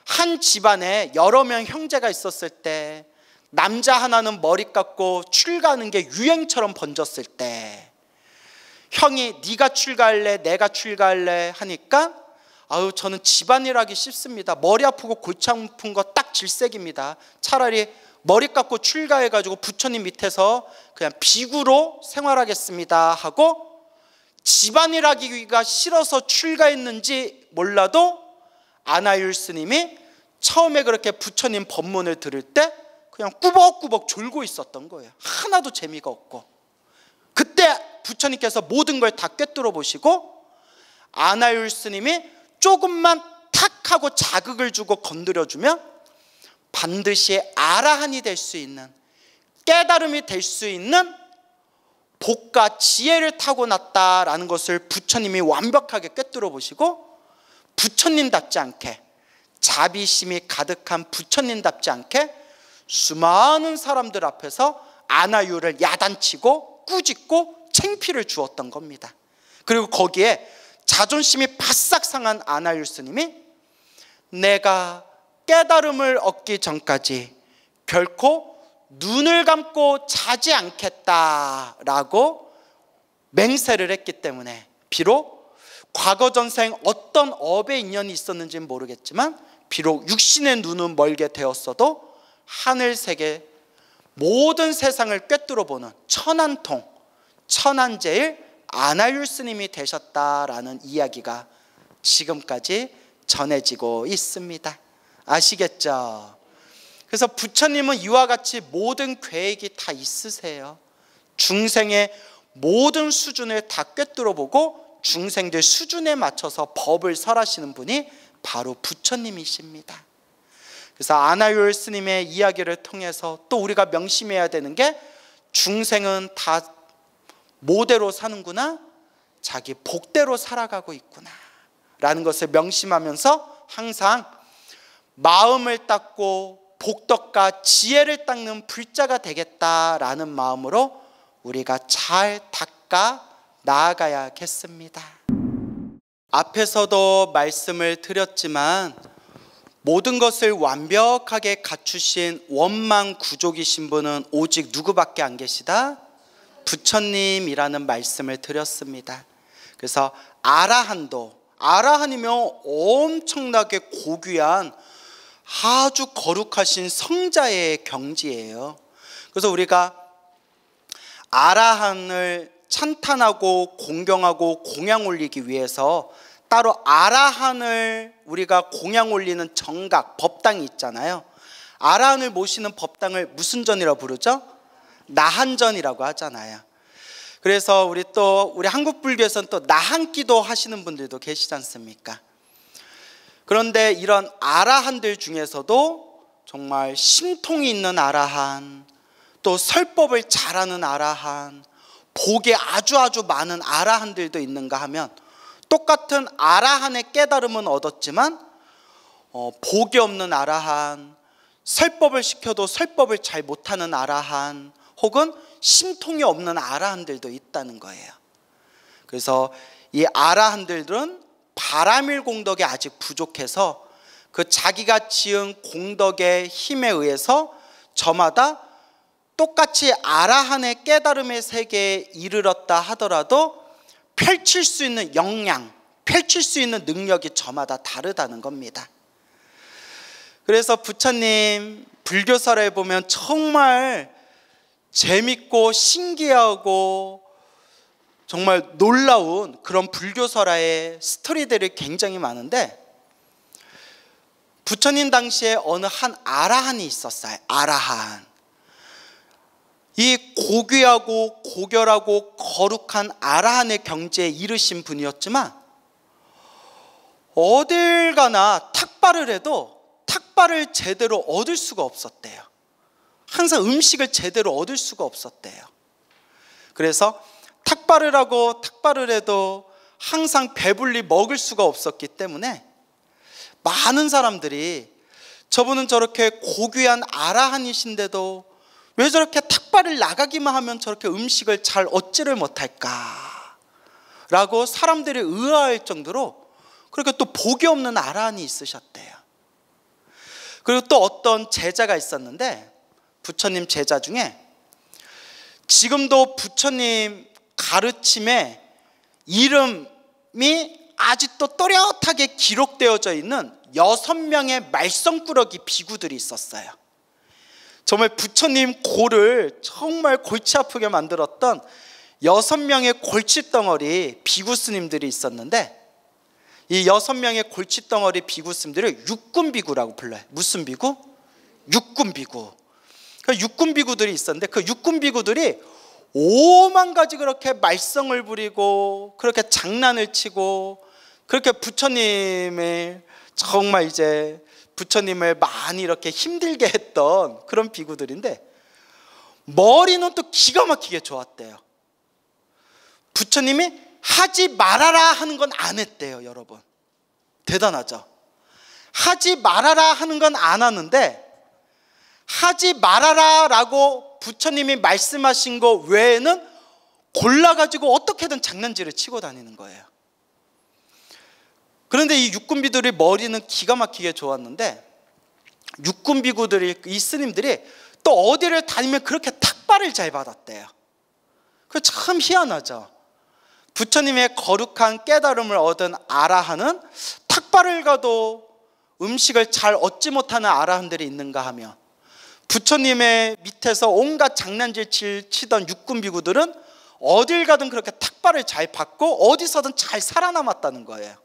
한 집안에 여러 명 형제가 있었을 때 남자 하나는 머리 깎고 출가하는 게 유행처럼 번졌을 때 형이 네가 출가할래 내가 출가할래 하니까 아유 저는 집안일 하기 쉽습니다. 머리 아프고 골치 아픈 거 딱 질색입니다. 차라리 머리 깎고 출가해 가지고 부처님 밑에서 그냥 비구로 생활하겠습니다 하고 집안일 하기가 싫어서 출가했는지 몰라도 아나율 스님이 처음에 그렇게 부처님 법문을 들을 때 그냥 꾸벅꾸벅 졸고 있었던 거예요. 하나도 재미가 없고. 그때 부처님께서 모든 걸 다 꿰뚫어 보시고 아나율 스님이 조금만 탁 하고 자극을 주고 건드려 주면 반드시 아라한이 될 수 있는 깨달음이 될 수 있는 복과 지혜를 타고났다라는 것을 부처님이 완벽하게 꿰뚫어 보시고 부처님답지 않게 자비심이 가득한 부처님답지 않게 수많은 사람들 앞에서 아나유를 야단치고 꾸짖고 챙피를 주었던 겁니다. 그리고 거기에 자존심이 바싹 상한 아나율 스님이 내가 깨달음을 얻기 전까지 결코 눈을 감고 자지 않겠다라고 맹세를 했기 때문에 비록 과거 전생 어떤 업의 인연이 있었는지는 모르겠지만 비록 육신의 눈은 멀게 되었어도 하늘 세계 모든 세상을 꿰뚫어 보는 천안통 천안제일 아나율 스님이 되셨다라는 이야기가 지금까지 전해지고 있습니다. 아시겠죠? 그래서 부처님은 이와 같이 모든 계획이 다 있으세요. 중생의 모든 수준을 다 꿰뚫어 보고 중생들 수준에 맞춰서 법을 설하시는 분이 바로 부처님이십니다. 그래서 아나율 스님의 이야기를 통해서 또 우리가 명심해야 되는 게 중생은 다 모대로 사는구나. 자기 복대로 살아가고 있구나. 라는 것을 명심하면서 항상 마음을 닦고 복덕과 지혜를 닦는 불자가 되겠다라는 마음으로 우리가 잘 닦아 나아가야겠습니다. 앞에서도 말씀을 드렸지만 모든 것을 완벽하게 갖추신 원망 구족이신 분은 오직 누구밖에 안 계시다? 부처님이라는 말씀을 드렸습니다. 그래서 아라한도 아라한이면 엄청나게 고귀한 아주 거룩하신 성자의 경지예요. 그래서 우리가 아라한을 찬탄하고 공경하고 공양 올리기 위해서 따로 아라한을 우리가 공양 올리는 정각 법당이 있잖아요. 아라한을 모시는 법당을 무슨 전이라고 부르죠? 나한전이라고 하잖아요. 그래서 우리 또 우리 한국 불교에서는 또 나한기도 하시는 분들도 계시지 않습니까? 그런데 이런 아라한들 중에서도 정말 심통이 있는 아라한, 또 설법을 잘하는 아라한, 복이 아주 아주 많은 아라한들도 있는가 하면 똑같은 아라한의 깨달음은 얻었지만 어, 복이 없는 아라한, 설법을 시켜도 설법을 잘 못하는 아라한, 혹은 심통이 없는 아라한들도 있다는 거예요. 그래서 이 아라한들은 바람일 공덕이 아직 부족해서 그 자기가 지은 공덕의 힘에 의해서 저마다 똑같이 아라한의 깨달음의 세계에 이르렀다 하더라도 펼칠 수 있는 역량, 펼칠 수 있는 능력이 저마다 다르다는 겁니다. 그래서 부처님 불교설에 보면 정말 재밌고 신기하고 정말 놀라운 그런 불교설화의 스토리들이 굉장히 많은데 부처님 당시에 어느 한 아라한이 있었어요. 아라한. 이 고귀하고 고결하고 거룩한 아라한의 경지에 이르신 분이었지만 어딜 가나 탁발을 해도 탁발을 제대로 얻을 수가 없었대요. 항상 음식을 제대로 얻을 수가 없었대요. 그래서 탁발을 하고 탁발을 해도 항상 배불리 먹을 수가 없었기 때문에 많은 사람들이 저분은 저렇게 고귀한 아라한이신데도 왜 저렇게 탁발을 나가기만 하면 저렇게 음식을 잘 얻지를 못할까? 라고 사람들이 의아할 정도로 그렇게 또 복이 없는 아라한이 있으셨대요. 그리고 또 어떤 제자가 있었는데 부처님 제자 중에 지금도 부처님 가르침에 이름이 아직도 또렷하게 기록되어져 있는 여섯 명의 말썽꾸러기 비구들이 있었어요. 정말 부처님 골을 정말 골치 아프게 만들었던 여섯 명의 골칫덩어리 비구스님들이 있었는데 이 여섯 명의 골칫덩어리 비구스님들을 육군비구라고 불러요. 무슨 비구? 육군비구. 그 육군비구들이 있었는데 그 육군비구들이 오만 가지 그렇게 말썽을 부리고 그렇게 장난을 치고 그렇게 부처님을 정말 이제 부처님을 많이 이렇게 힘들게 했던 그런 비구들인데 머리는 또 기가 막히게 좋았대요. 부처님이 하지 말아라 하는 건 안 했대요, 여러분. 대단하죠? 하지 말아라 하는 건 안 하는데 하지 말아라 라고 부처님이 말씀하신 거 외에는 골라가지고 어떻게든 장난질을 치고 다니는 거예요. 그런데 이 육군비들의 머리는 기가 막히게 좋았는데 육군비구들이 이 스님들이 또 어디를 다니면 그렇게 탁발을 잘 받았대요. 그 참 희한하죠. 부처님의 거룩한 깨달음을 얻은 아라한은 탁발을 가도 음식을 잘 얻지 못하는 아라한들이 있는가 하며 부처님의 밑에서 온갖 장난질 치던 육군비구들은 어딜 가든 그렇게 탁발을 잘 받고 어디서든 잘 살아남았다는 거예요.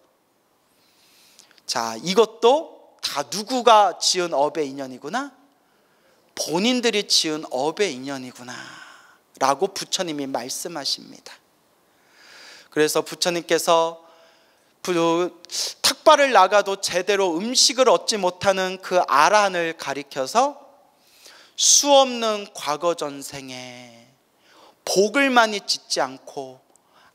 자, 이것도 다 누구가 지은 업의 인연이구나? 본인들이 지은 업의 인연이구나. 라고 부처님이 말씀하십니다. 그래서 부처님께서 탁발을 나가도 제대로 음식을 얻지 못하는 그 아란을 가리켜서 수 없는 과거 전생에 복을 많이 짓지 않고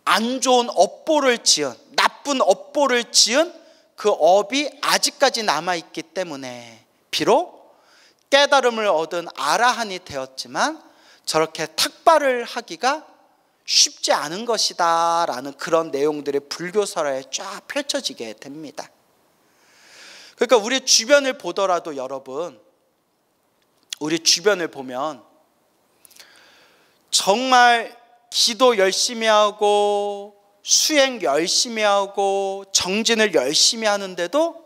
안 좋은 업보를 지은 나쁜 업보를 지은 그 업이 아직까지 남아있기 때문에 비록 깨달음을 얻은 아라한이 되었지만 저렇게 탁발을 하기가 쉽지 않은 것이다 라는 그런 내용들이 불교설화에 쫙 펼쳐지게 됩니다. 그러니까 우리 주변을 보더라도 여러분, 우리 주변을 보면 정말 기도 열심히 하고 수행 열심히 하고 정진을 열심히 하는데도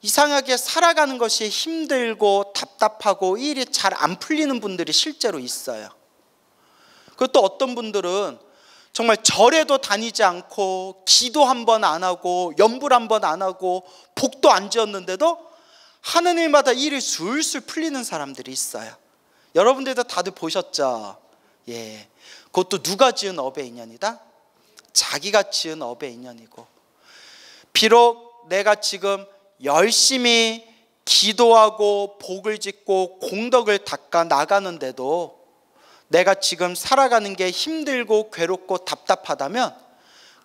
이상하게 살아가는 것이 힘들고 답답하고 일이 잘 안 풀리는 분들이 실제로 있어요. 그것도 어떤 분들은 정말 절에도 다니지 않고 기도 한 번 안 하고 연불 한 번 안 하고 복도 안 지었는데도 하는 일마다 일이 술술 풀리는 사람들이 있어요. 여러분들도 다들 보셨죠? 예. 그것도 누가 지은 업의 인연이다? 자기가 지은 업의 인연이고 비록 내가 지금 열심히 기도하고 복을 짓고 공덕을 닦아 나가는데도 내가 지금 살아가는 게 힘들고 괴롭고 답답하다면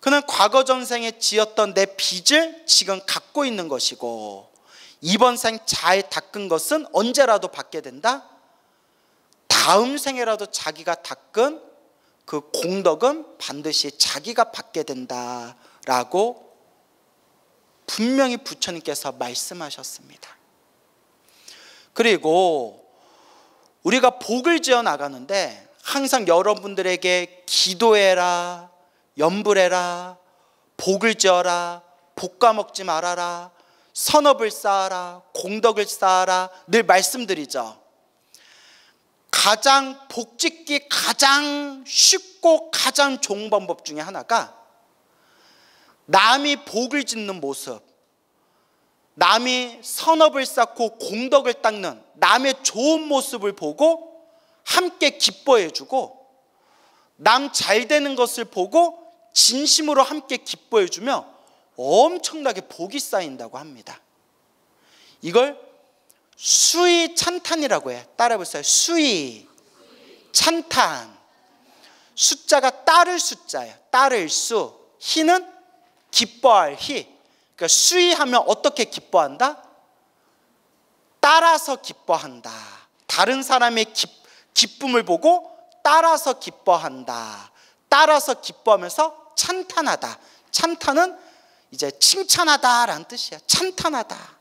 그는 과거 전생에 지었던 내 빚을 지금 갖고 있는 것이고 이번 생 잘 닦은 것은 언제라도 받게 된다? 다음 생에라도 자기가 닦은 그 공덕은 반드시 자기가 받게 된다라고 분명히 부처님께서 말씀하셨습니다. 그리고 우리가 복을 지어 나가는데 항상 여러분들에게 기도해라, 염불해라, 복을 지어라, 볶아 먹지 말아라, 선업을 쌓아라, 공덕을 쌓아라 늘 말씀드리죠. 가장 복짓기 가장 쉽고 가장 좋은 방법 중에 하나가 남이 복을 짓는 모습, 남이 선업을 쌓고 공덕을 닦는 남의 좋은 모습을 보고 함께 기뻐해주고 남 잘 되는 것을 보고 진심으로 함께 기뻐해주며 엄청나게 복이 쌓인다고 합니다. 이걸 수위 찬탄이라고 해. 따라해보세요. 수위 찬탄. 숫자가 따를 숫자예요. 따를 수. 희는 기뻐할 희. 그러니까 수위하면 어떻게 기뻐한다? 따라서 기뻐한다. 다른 사람의 기, 기쁨을 보고 따라서 기뻐한다. 따라서 기뻐하면서 찬탄하다. 찬탄은 이제 칭찬하다라는 뜻이야. 찬탄하다.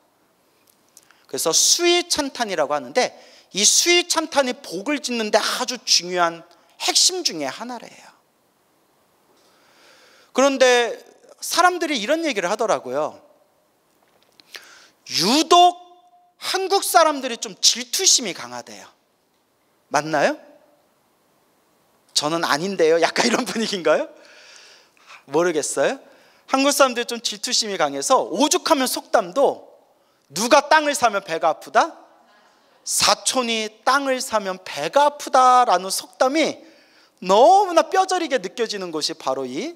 그래서 수위 찬탄이라고 하는데 이 수위 찬탄이 복을 짓는데 아주 중요한 핵심 중에 하나래요. 그런데 사람들이 이런 얘기를 하더라고요. 유독 한국 사람들이 좀 질투심이 강하대요. 맞나요? 저는 아닌데요. 약간 이런 분위기인가요? 모르겠어요. 한국 사람들이 좀 질투심이 강해서 오죽하면 속담도 누가 땅을 사면 배가 아프다? 사촌이 땅을 사면 배가 아프다라는 속담이 너무나 뼈저리게 느껴지는 것이 바로 이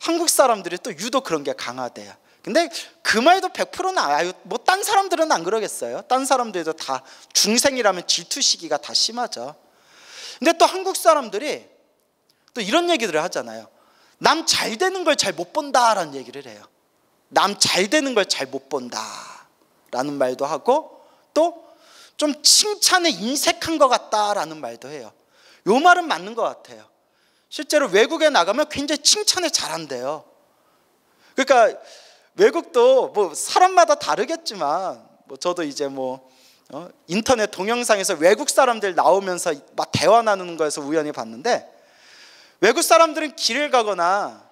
한국 사람들이 또 유독 그런 게 강하대요. 근데 그 말도 100%는 아유 뭐 딴 사람들은 안 그러겠어요. 딴 사람들도 다 중생이라면 질투 시기가 다 심하죠. 근데 또 한국 사람들이 또 이런 얘기들을 하잖아요. 남 잘 되는 걸 잘 못 본다라는 얘기를 해요. 남 잘 되는 걸 잘 못 본다 라는 말도 하고 또 좀 칭찬에 인색한 것 같다라는 말도 해요. 요 말은 맞는 것 같아요. 실제로 외국에 나가면 굉장히 칭찬을 잘한대요. 그러니까 외국도 뭐 사람마다 다르겠지만 뭐 저도 이제 뭐 어? 인터넷 동영상에서 외국 사람들 나오면서 막 대화 나누는 거에서 우연히 봤는데 외국 사람들은 길을 가거나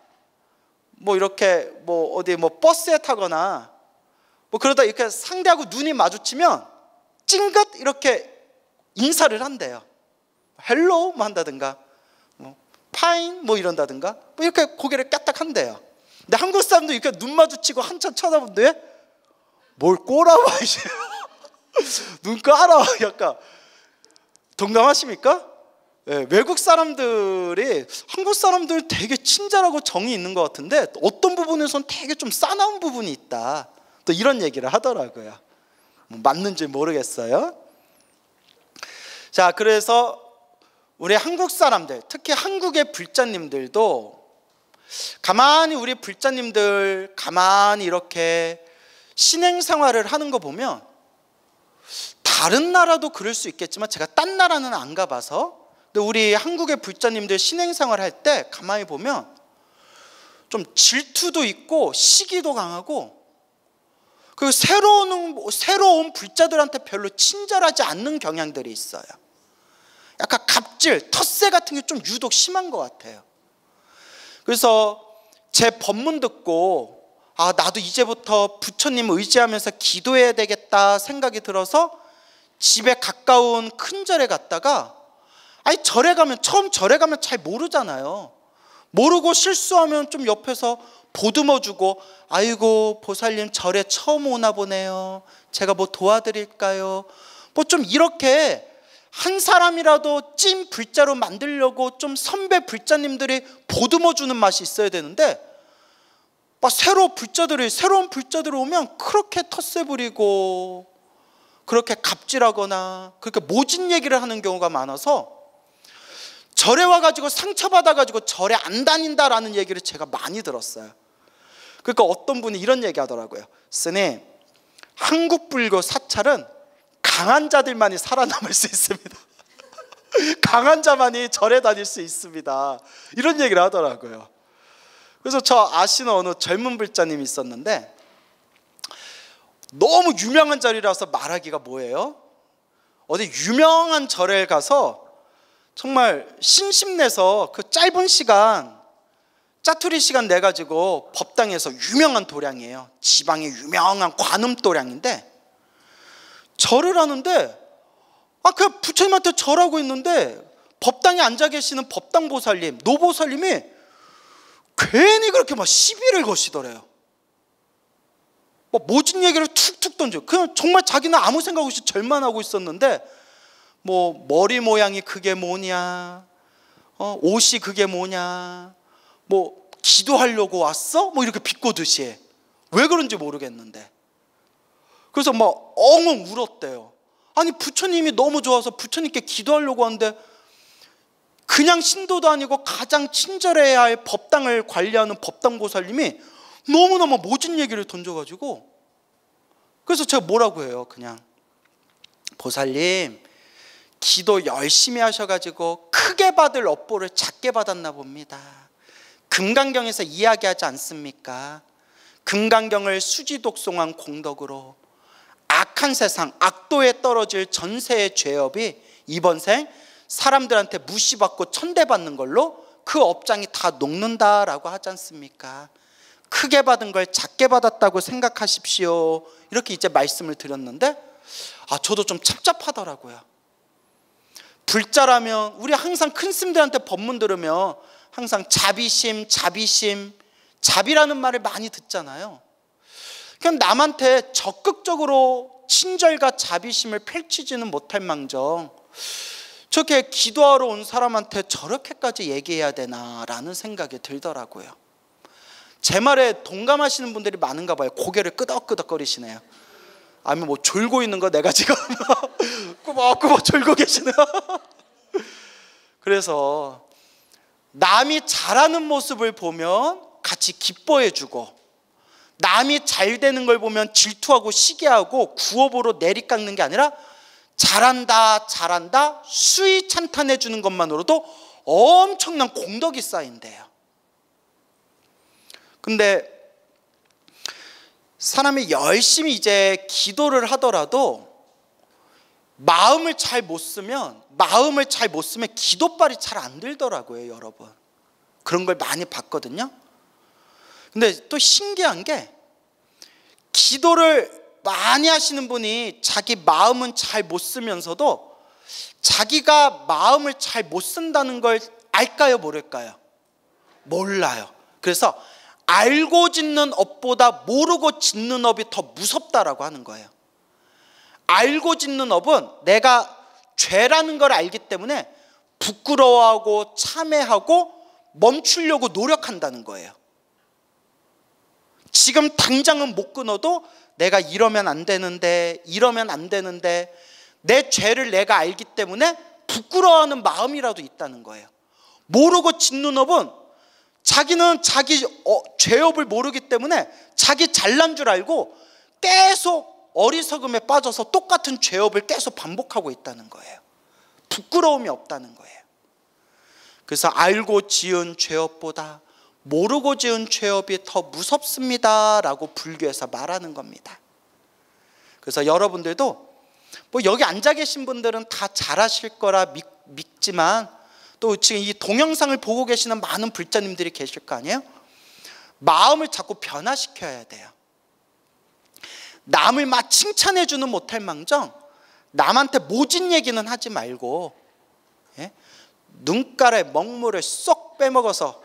뭐 이렇게 뭐 어디 뭐 버스에 타거나 뭐 그러다 이렇게 상대하고 눈이 마주치면 찡긋 이렇게 인사를 한대요. hello 뭐 한다든가 뭐 fine 뭐 이런다든가 뭐 이렇게 고개를 까딱 한대요. 근데 한국 사람도 이렇게 눈 마주치고 한참 쳐다본데 뭘 꼬라봐 이제 눈 깔아 약간 동감하십니까? 네, 외국 사람들이 한국 사람들 되게 친절하고 정이 있는 것 같은데 어떤 부분에선 되게 좀 싸나운 부분이 있다. 또 이런 얘기를 하더라고요. 뭐 맞는지 모르겠어요. 자, 그래서 우리 한국 사람들, 특히 한국의 불자님들도 가만히 우리 불자님들 가만히 이렇게 신행 생활을 하는 거 보면 다른 나라도 그럴 수 있겠지만 제가 딴 나라는 안 가봐서 근데 우리 한국의 불자님들 신행 생활 할 때 가만히 보면 좀 질투도 있고 시기도 강하고 그 새로운 새로운 불자들한테 별로 친절하지 않는 경향들이 있어요. 약간 갑질, 텃세 같은 게 좀 유독 심한 것 같아요. 그래서 제 법문 듣고 아 나도 이제부터 부처님 의지하면서 기도해야 되겠다 생각이 들어서 집에 가까운 큰 절에 갔다가 아니 절에 가면 처음 절에 가면 잘 모르잖아요. 모르고 실수하면 좀 옆에서 보듬어 주고 아이고 보살님 절에 처음 오나 보네요. 제가 뭐 도와드릴까요? 뭐 좀 이렇게 한 사람이라도 찐 불자로 만들려고 좀 선배 불자님들이 보듬어 주는 맛이 있어야 되는데 막 새로 불자들이 새로운 불자들이 오면 그렇게 텃세 부리고 그렇게 갑질하거나 그렇게 모진 얘기를 하는 경우가 많아서 절에 와가지고 상처받아가지고 절에 안 다닌다라는 얘기를 제가 많이 들었어요. 그러니까 어떤 분이 이런 얘기 하더라고요. 스님, 한국 불교 사찰은 강한 자들만이 살아남을 수 있습니다. 강한 자만이 절에 다닐 수 있습니다. 이런 얘기를 하더라고요. 그래서 저 아시는 어느 젊은 불자님이 있었는데 너무 유명한 절이라서 말하기가 뭐예요? 어디 유명한 절에 가서 정말 심심내서 그 짧은 시간 짜투리 시간 내 가지고 법당에서 유명한 도량이에요. 지방의 유명한 관음 도량인데 절을 하는데 아, 그 부처님한테 절하고 있는데 법당에 앉아 계시는 법당 보살님, 노보살님이 괜히 그렇게 막 시비를 거시더래요. 뭐 모진 얘기를 툭툭 던져. 그냥 정말 자기는 아무 생각 없이 절만 하고 있었는데 뭐 머리 모양이 그게 뭐냐, 어, 옷이 그게 뭐냐, 뭐 기도하려고 왔어? 뭐 이렇게 비꼬듯이 왜 그런지 모르겠는데 그래서 막 엉엉 울었대요. 아니 부처님이 너무 좋아서 부처님께 기도하려고 하는데 그냥 신도도 아니고 가장 친절해야 할 법당을 관리하는 법당 보살님이 너무너무 모진 얘기를 던져가지고 그래서 제가 뭐라고 해요 그냥 보살님 기도 열심히 하셔가지고 크게 받을 업보를 작게 받았나 봅니다 금강경에서 이야기하지 않습니까 금강경을 수지독송한 공덕으로 악한 세상 악도에 떨어질 전세의 죄업이 이번 생 사람들한테 무시받고 천대받는 걸로 그 업장이 다 녹는다라고 하지 않습니까? 크게 받은 걸 작게 받았다고 생각하십시오. 이렇게 이제 말씀을 드렸는데 아 저도 좀 찹찹하더라고요. 불자라면 우리 항상 큰 스님들한테 법문 들으면 항상 자비심, 자비심, 자비라는 말을 많이 듣잖아요. 그냥 남한테 적극적으로 친절과 자비심을 펼치지는 못할 망정 저렇게 기도하러 온 사람한테 저렇게까지 얘기해야 되나라는 생각이 들더라고요. 제 말에 동감하시는 분들이 많은가 봐요. 고개를 끄덕끄덕거리시네요. 아니면 뭐 졸고 있는 거 내가 지금 꾸벅꾸벅 졸고 계시네요. 그래서 남이 잘하는 모습을 보면 같이 기뻐해 주고 남이 잘 되는 걸 보면 질투하고 시기하고 구업으로 내리깎는 게 아니라 잘한다, 잘한다, 수위 찬탄해 주는 것만으로도 엄청난 공덕이 쌓인대요. 근데 사람이 열심히 이제 기도를 하더라도 마음을 잘 못 쓰면 마음을 잘 못 쓰면 기도빨이 잘 안 들더라고요, 여러분. 그런 걸 많이 봤거든요. 근데 또 신기한 게 기도를 많이 하시는 분이 자기 마음은 잘 못 쓰면서도 자기가 마음을 잘 못 쓴다는 걸 알까요, 모를까요? 몰라요. 그래서 알고 짓는 업보다 모르고 짓는 업이 더 무섭다라고 하는 거예요. 알고 짓는 업은 내가 죄라는 걸 알기 때문에 부끄러워하고 참회하고 멈추려고 노력한다는 거예요. 지금 당장은 못 끊어도 내가 이러면 안 되는데 이러면 안 되는데 내 죄를 내가 알기 때문에 부끄러워하는 마음이라도 있다는 거예요. 모르고 짓는 업은 자기는 자기 어, 죄업을 모르기 때문에 자기 잘난 줄 알고 계속 어리석음에 빠져서 똑같은 죄업을 계속 반복하고 있다는 거예요. 부끄러움이 없다는 거예요. 그래서 알고 지은 죄업보다 모르고 지은 죄업이 더 무섭습니다 라고 불교에서 말하는 겁니다. 그래서 여러분들도 뭐 여기 앉아 계신 분들은 다 잘하실 거라 믿, 믿지만 또 지금 이 동영상을 보고 계시는 많은 불자님들이 계실 거 아니에요? 마음을 자꾸 변화시켜야 돼요. 남을 막 칭찬해 주는 못할 망정 남한테 모진 얘기는 하지 말고 예? 눈가에 먹물을 쏙 빼먹어서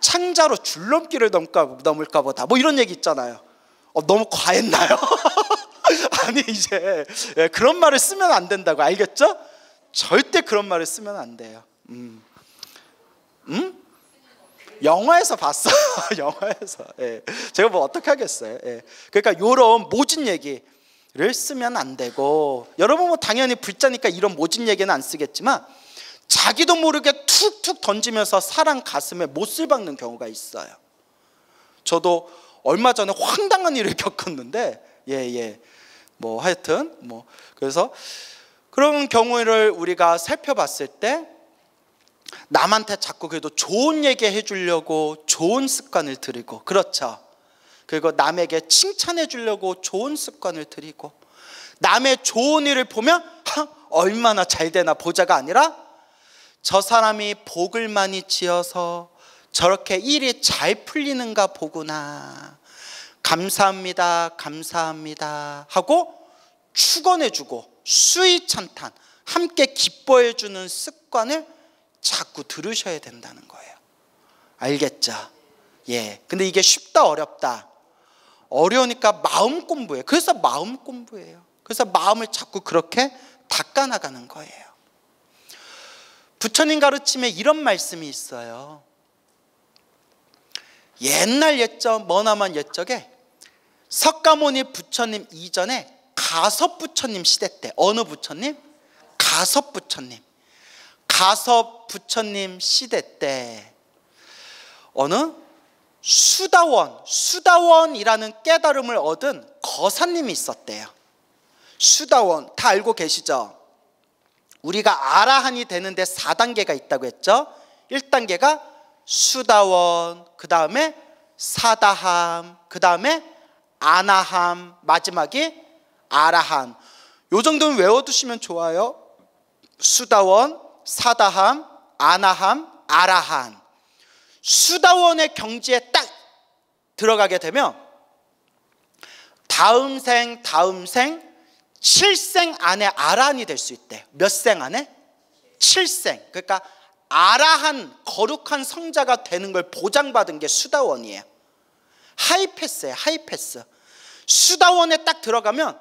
창자로 줄넘기를 넘을까, 넘을까 보다 뭐 이런 얘기 있잖아요 어, 너무 과했나요? 아니 이제 예, 그런 말을 쓰면 안 된다고 알겠죠? 절대 그런 말을 쓰면 안 돼요 음. 음? 영화에서 봤어요 영화에서 예. 제가 뭐 어떻게 하겠어요 예. 그러니까 이런 모진 얘기를 쓰면 안 되고 여러분 뭐 당연히 불자니까 이런 모진 얘기는 안 쓰겠지만 자기도 모르게 툭툭 던지면서 사람 가슴에 못을 박는 경우가 있어요. 저도 얼마 전에 황당한 일을 겪었는데, 예, 예. 뭐 하여튼, 뭐, 그래서 그런 경우를 우리가 살펴봤을 때 남한테 자꾸 그래도 좋은 얘기 해주려고 좋은 습관을 들이고, 그렇죠. 그리고 남에게 칭찬해 주려고 좋은 습관을 들이고, 남의 좋은 일을 보면 하, 얼마나 잘 되나 보자가 아니라 저 사람이 복을 많이 지어서 저렇게 일이 잘 풀리는가 보구나. 감사합니다. 감사합니다. 하고 축원해 주고 수위 찬탄 함께 기뻐해 주는 습관을 자꾸 들으셔야 된다는 거예요. 알겠죠? 예. 근데 이게 쉽다 어렵다. 어려우니까 마음 공부예요. 그래서 마음 공부예요. 그래서 마음을 자꾸 그렇게 닦아 나가는 거예요. 부처님 가르침에 이런 말씀이 있어요. 옛날 옛적 머나먼 옛적에 석가모니 부처님 이전에 가섭 부처님 시대 때 어느 부처님? 가섭 부처님. 가섭 부처님 시대 때 어느 수다원, 수다원이라는 깨달음을 얻은 거사님이 있었대요. 수다원 다 알고 계시죠? 우리가 아라한이 되는데 4단계가 있다고 했죠. 1단계가 수다원, 그 다음에 사다함, 그 다음에 아나함, 마지막이 아라한. 요 정도는 외워두시면 좋아요. 수다원, 사다함, 아나함, 아라한. 수다원의 경지에 딱 들어가게 되면 다음 생, 다음 생, 7생 안에 아라한이 될 수 있대. 몇 생 안에? 7생. 그러니까 아라한 거룩한 성자가 되는 걸 보장받은 게 수다원이에요. 하이패스예요. 하이패스. 수다원에 딱 들어가면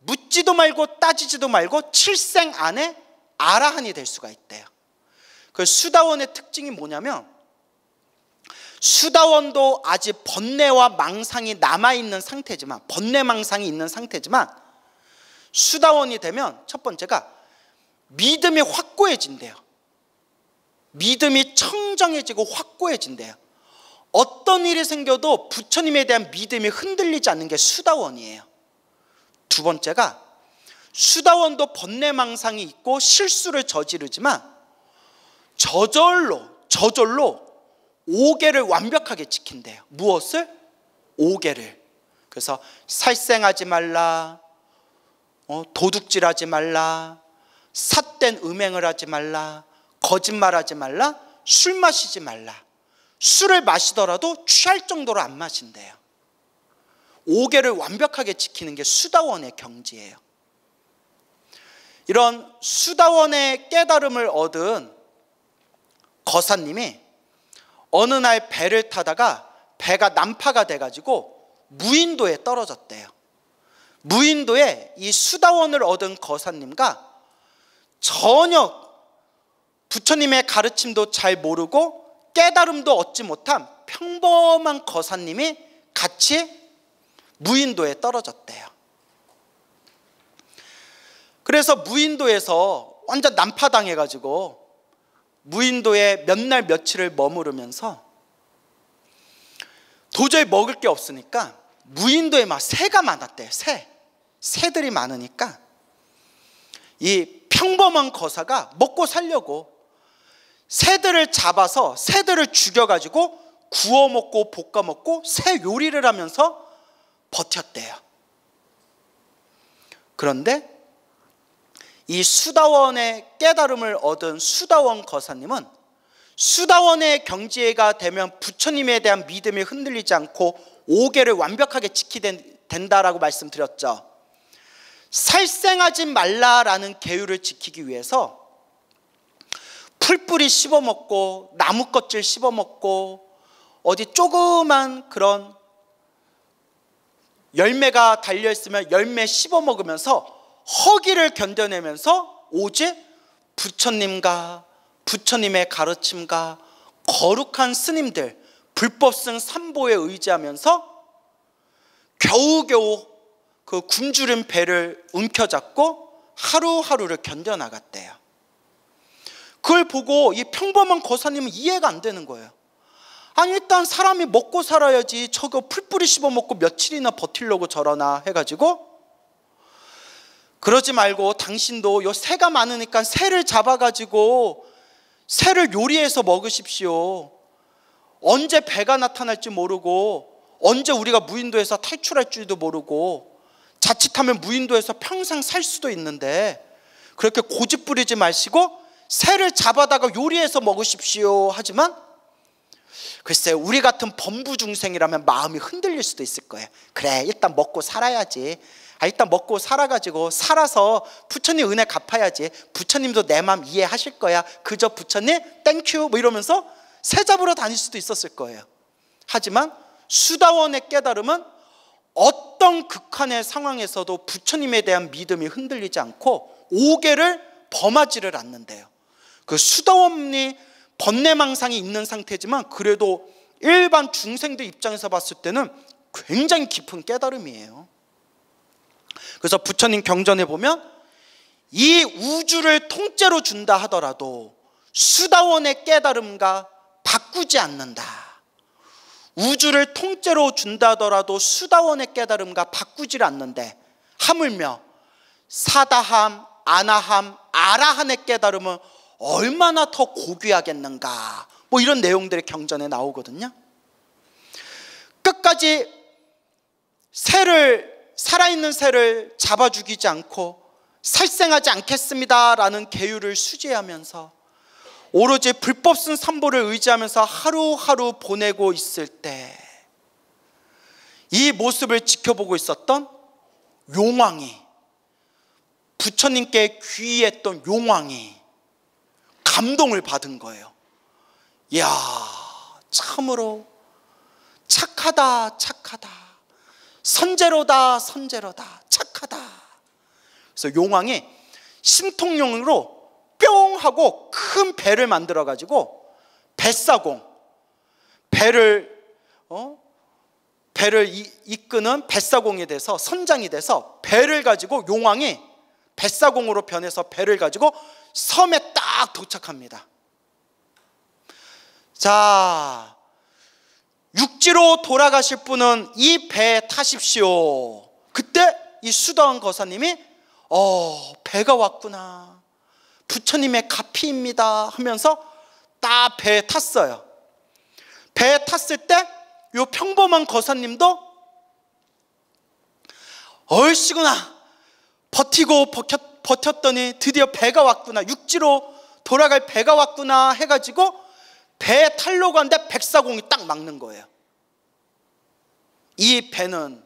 묻지도 말고 따지지도 말고 7생 안에 아라한이 될 수가 있대요. 그 수다원의 특징이 뭐냐면 수다원도 아직 번뇌와 망상이 남아 있는 상태지만 번뇌 망상이 있는 상태지만 수다원이 되면 첫 번째가 믿음이 확고해진대요. 믿음이 청정해지고 확고해진대요. 어떤 일이 생겨도 부처님에 대한 믿음이 흔들리지 않는 게 수다원이에요. 두 번째가 수다원도 번뇌망상이 있고 실수를 저지르지만 저절로 저절로 오계를 완벽하게 지킨대요. 무엇을? 오계를. 그래서 살생하지 말라, 어, 도둑질하지 말라, 삿된 음행을 하지 말라, 거짓말하지 말라, 술 마시지 말라. 술을 마시더라도 취할 정도로 안 마신대요. 오계를 완벽하게 지키는 게 수다원의 경지예요. 이런 수다원의 깨달음을 얻은 거사님이 어느 날 배를 타다가 배가 난파가 돼가지고 무인도에 떨어졌대요. 무인도에 이 수다원을 얻은 거사님과 전혀 부처님의 가르침도 잘 모르고 깨달음도 얻지 못한 평범한 거사님이 같이 무인도에 떨어졌대요. 그래서 무인도에서 완전 난파당해가지고 무인도에 몇 날 며칠을 머무르면서 도저히 먹을 게 없으니까 무인도에 막 새가 많았대요. 새. 새들이 많으니까 이 평범한 거사가 먹고 살려고 새들을 잡아서 새들을 죽여가지고 구워 먹고 볶아 먹고 새 요리를 하면서 버텼대요. 그런데 이 수다원의 깨달음을 얻은 수다원 거사님은 수다원의 경지가 되면 부처님에 대한 믿음이 흔들리지 않고 오계를 완벽하게 지키게 된다라고 말씀드렸죠. 살생하지 말라라는 계율을 지키기 위해서 풀뿌리 씹어먹고 나무 껍질 씹어먹고 어디 조그만 그런 열매가 달려있으면 열매 씹어먹으면서 허기를 견뎌내면서 오직 부처님과 부처님의 가르침과 거룩한 스님들 불법승 삼보에 의지하면서 겨우겨우 그 굶주린 배를 움켜잡고 하루하루를 견뎌나갔대요. 그걸 보고 이 평범한 거사님은 이해가 안 되는 거예요. 아니 일단 사람이 먹고 살아야지 저거 풀뿌리 씹어 먹고 며칠이나 버틸려고 저러나 해가지고 그러지 말고 당신도 요 새가 많으니까 새를 잡아가지고 새를 요리해서 먹으십시오. 언제 배가 나타날지 모르고 언제 우리가 무인도에서 탈출할 줄도 모르고 자칫하면 무인도에서 평생 살 수도 있는데 그렇게 고집 부리지 마시고 새를 잡아다가 요리해서 먹으십시오. 하지만 글쎄 우리 같은 범부 중생이라면 마음이 흔들릴 수도 있을 거예요. 그래 일단 먹고 살아야지. 아 일단 먹고 살아가지고 살아서 부처님 은혜 갚아야지. 부처님도 내 마음 이해하실 거야. 그저 부처님 thank you 뭐 이러면서 새 잡으러 다닐 수도 있었을 거예요. 하지만 수다원의 깨달음은 어떤 극한의 상황에서도 부처님에 대한 믿음이 흔들리지 않고 오개를 범하지를 않는데요. 그 수다원이 번뇌망상이 있는 상태지만 그래도 일반 중생들 입장에서 봤을 때는 굉장히 깊은 깨달음이에요 그래서 부처님 경전에 보면 이 우주를 통째로 준다 하더라도 수다원의 깨달음과 바꾸지 않는다. 우주를 통째로 준다 하더라도 수다원의 깨달음과 바꾸질 않는데 하물며 사다함, 아나함, 아라함의 깨달음은 얼마나 더 고귀하겠는가. 뭐 이런 내용들이 경전에 나오거든요. 끝까지 새를 살아있는 새를 잡아 죽이지 않고 살생하지 않겠습니다라는 계율을 수제하면서 오로지 불법 쓴 삼보를 의지하면서 하루하루 보내고 있을 때 이 모습을 지켜보고 있었던 용왕이 부처님께 귀의했던 용왕이 감동을 받은 거예요. 이야, 참으로 착하다, 착하다. 선제로다 선제로다 착하다 그래서 용왕이 심통용으로 뿅 하고 큰 배를 만들어 가지고 뱃사공 배를 어? 배를 이끄는 뱃사공이 돼서 선장이 돼서 배를 가지고 용왕이 뱃사공으로 변해서 배를 가지고 섬에 딱 도착합니다. 자, 육지로 돌아가실 분은 이 배에 타십시오. 그때 이 수다원 거사님이 어 배가 왔구나. 부처님의 가피입니다 하면서 딱 배에 탔어요. 배에 탔을 때이 평범한 거사님도 얼씨구나 버티고 버텼, 버텼더니 드디어 배가 왔구나 육지로 돌아갈 배가 왔구나 해가지고 배에 타려고 하는데 백사공이 딱 막는 거예요. 이 배는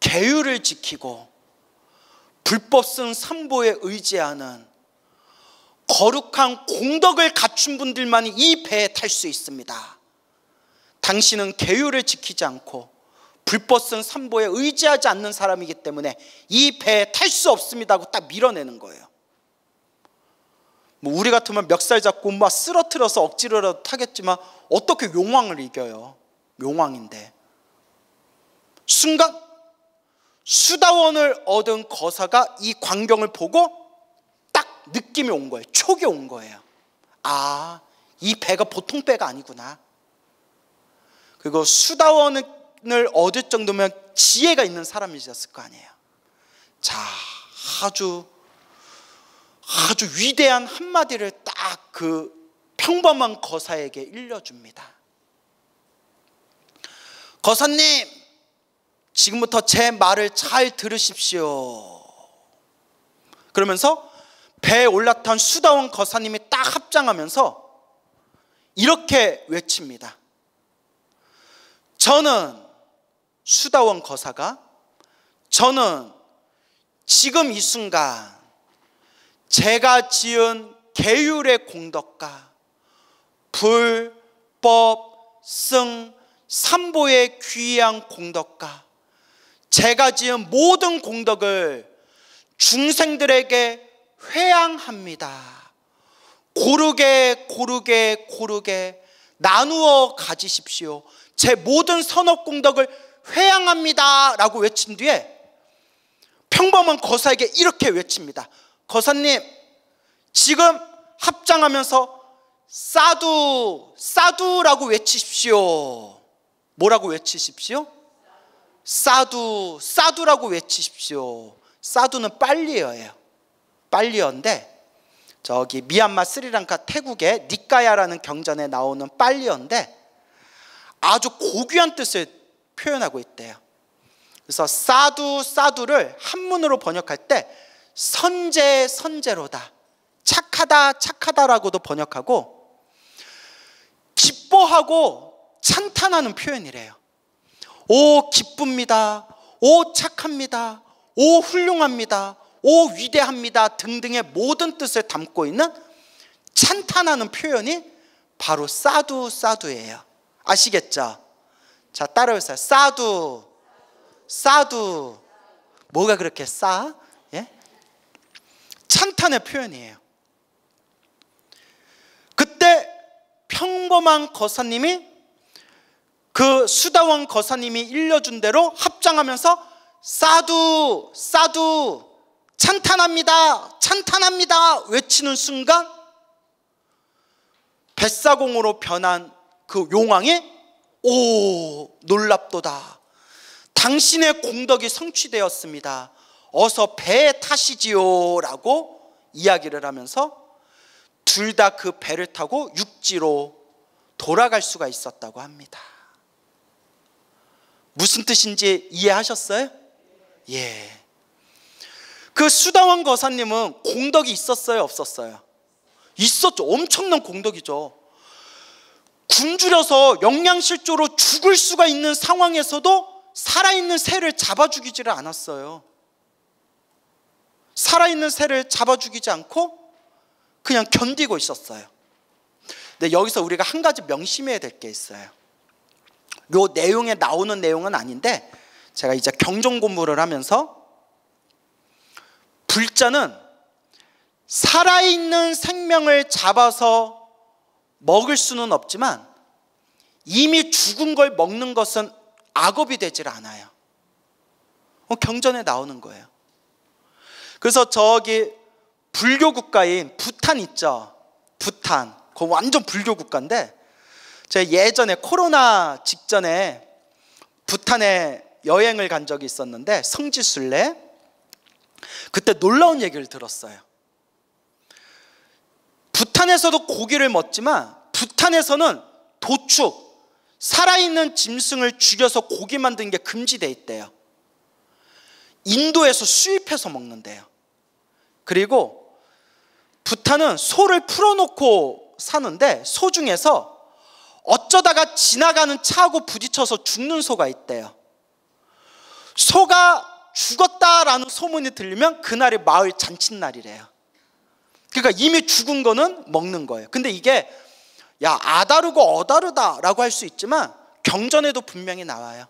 계율을 지키고 불법 쓴 삼보에 의지하는 거룩한 공덕을 갖춘 분들만이 이 배에 탈 수 있습니다. 당신은 계율을 지키지 않고 불법 쓴 삼보에 의지하지 않는 사람이기 때문에 이 배에 탈 수 없습니다 하고 딱 밀어내는 거예요. 뭐 우리 같으면 멱살 잡고 막 쓰러트려서 억지로라도 타겠지만 어떻게 용왕을 이겨요? 용왕인데. 순간 수다원을 얻은 거사가 이 광경을 보고 딱 느낌이 온 거예요. 촉이 온 거예요. 아, 이 배가 보통 배가 아니구나. 그리고 수다원을 얻을 정도면 지혜가 있는 사람이셨을 거 아니에요. 자, 아주 아주 위대한 한마디를 딱 그 평범한 거사에게 일려줍니다. 거사님, 지금부터 제 말을 잘 들으십시오. 그러면서 배에 올라탄 수다원 거사님이 딱 합장하면서 이렇게 외칩니다. 저는 수다원 거사가 저는 지금 이 순간 제가 지은 계율의 공덕과 불법 승 삼보의 귀한 공덕과 제가 지은 모든 공덕을 중생들에게 회양합니다. 고르게 고르게 고르게 나누어 가지십시오. 제 모든 선업 공덕을 회양합니다. 라고 외친 뒤에 평범한 거사에게 이렇게 외칩니다. 거사님, 지금 합장하면서 사두, 사두라고 외치십시오. 뭐라고 외치십시오? 사두, 사두라고 외치십시오. 사두는 빨리어예요. 빨리어인데 저기 미얀마, 스리랑카, 태국의 니까야라는 경전에 나오는 빨리어인데 아주 고귀한 뜻을 표현하고 있대요. 그래서 사두, 사두를 한문으로 번역할 때 선제 선제로다. 착하다 착하다라고도 번역하고 기뻐하고 찬탄하는 표현이래요. 오 기쁩니다. 오 착합니다. 오 훌륭합니다. 오 위대합니다. 등등의 모든 뜻을 담고 있는 찬탄하는 표현이 바로 사두 사두예요. 아시겠죠? 자, 따라해보세요. 사두, 사두. 뭐가 그렇게 싸? 예? 찬탄의 표현이에요. 그때 평범한 거사님이 그 수다원 거사님이 일려준 대로 합장하면서 사두, 사두, 찬탄합니다, 찬탄합니다 외치는 순간 뱃사공으로 변한 그 용왕이 오 놀랍도다. 당신의 공덕이 성취되었습니다. 어서 배에 타시지요 라고 이야기를 하면서 둘 다 그 배를 타고 육지로 돌아갈 수가 있었다고 합니다. 무슨 뜻인지 이해하셨어요? 예. 그 수다원 거사님은 공덕이 있었어요, 없었어요? 있었죠. 엄청난 공덕이죠. 굶주려서 영양실조로 죽을 수가 있는 상황에서도 살아있는 새를 잡아 죽이지를 않았어요. 살아있는 새를 잡아 죽이지 않고 그냥 견디고 있었어요. 근데 여기서 우리가 한 가지 명심해야 될 게 있어요. 요 내용에 나오는 내용은 아닌데 제가 이제 경종 공부를 하면서 불자는 살아있는 생명을 잡아서 먹을 수는 없지만 이미 죽은 걸 먹는 것은 악업이 되질 않아요. 어, 경전에 나오는 거예요. 그래서 저기 불교 국가인 부탄 있죠. 부탄. 그 완전 불교 국가인데 제가 예전에 코로나 직전에 부탄에 여행을 간 적이 있었는데 성지순례 그때 놀라운 얘기를 들었어요. 부탄에서도 고기를 먹지만 부탄에서는 도축 살아있는 짐승을 죽여서 고기 만든 게 금지돼 있대요. 인도에서 수입해서 먹는데요. 그리고 부탄은 소를 풀어놓고 사는데 소 중에서 어쩌다가 지나가는 차하고 부딪혀서 죽는 소가 있대요. 소가 죽었다라는 소문이 들리면 그날이 마을 잔칫날이래요. 그러니까 이미 죽은 거는 먹는 거예요. 근데 이게 야 아다르고 어다르다라고 할 수 있지만 경전에도 분명히 나와요.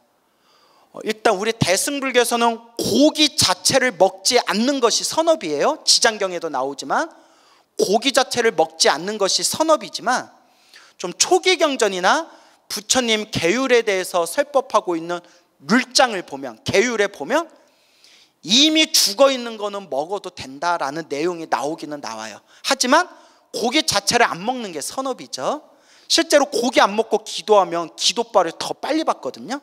어, 일단 우리 대승불교에서는 고기 자체를 먹지 않는 것이 선업이에요. 지장경에도 나오지만 고기 자체를 먹지 않는 것이 선업이지만 좀 초기 경전이나 부처님 계율에 대해서 설법하고 있는 룰장을 보면 계율에 보면 이미 죽어 있는 거는 먹어도 된다라는 내용이 나오기는 나와요. 하지만 고기 자체를 안 먹는 게 선업이죠. 실제로 고기 안 먹고 기도하면 기도빨을 더 빨리 받거든요.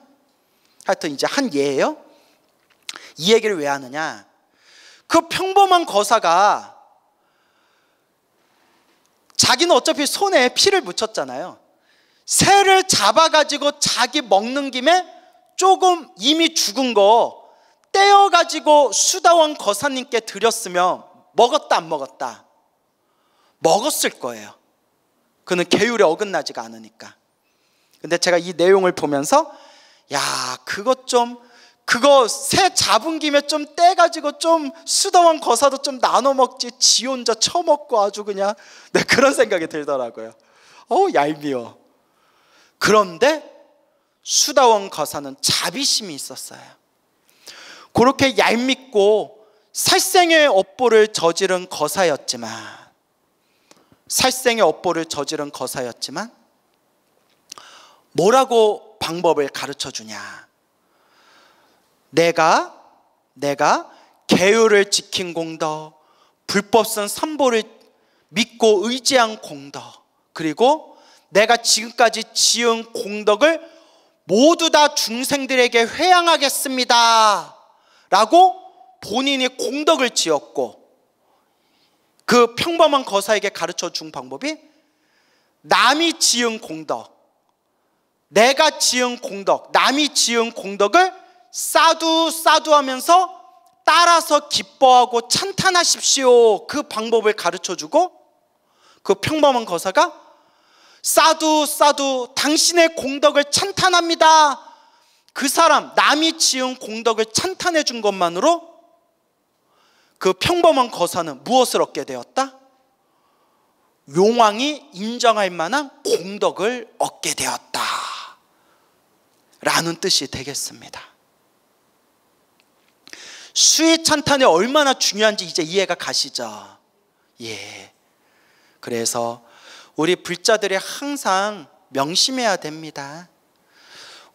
하여튼 이제 한 예예요. 이 얘기를 왜 하느냐? 그 평범한 거사가 자기는 어차피 손에 피를 묻혔잖아요. 새를 잡아가지고 자기 먹는 김에 조금 이미 죽은 거 떼어가지고 수다원 거사님께 드렸으면 먹었다 안 먹었다? 먹었을 거예요. 그는 계율에 어긋나지가 않으니까. 근데 제가 이 내용을 보면서 야 그것 좀 그거 새 잡은 김에 좀 떼가지고 좀 수다원 거사도 좀 나눠 먹지 지 혼자 처먹고 아주 그냥 네, 그런 생각이 들더라고요. 어 얄미워. 그런데 수다원 거사는 자비심이 있었어요. 그렇게 얄밉고 살생의 업보를 저지른 거사였지만 살생의 업보를 저지른 거사였지만 뭐라고 방법을 가르쳐 주냐? 내가 내가 계율을 지킨 공덕, 불법선 삼보를 믿고 의지한 공덕, 그리고 내가 지금까지 지은 공덕을 모두 다 중생들에게 회양하겠습니다. 라고 본인이 공덕을 지었고 그 평범한 거사에게 가르쳐 준 방법이 남이 지은 공덕, 내가 지은 공덕, 남이 지은 공덕을 싸두 싸두 하면서 따라서 기뻐하고 찬탄하십시오. 그 방법을 가르쳐 주고 그 평범한 거사가 싸두 싸두 당신의 공덕을 찬탄합니다. 그 사람 남이 지은 공덕을 찬탄해 준 것만으로 그 평범한 거사는 무엇을 얻게 되었다? 용왕이 인정할 만한 공덕을 얻게 되었다. 라는 뜻이 되겠습니다. 수위 찬탄이 얼마나 중요한지 이제 이해가 가시죠? 예. 그래서 우리 불자들이 항상 명심해야 됩니다.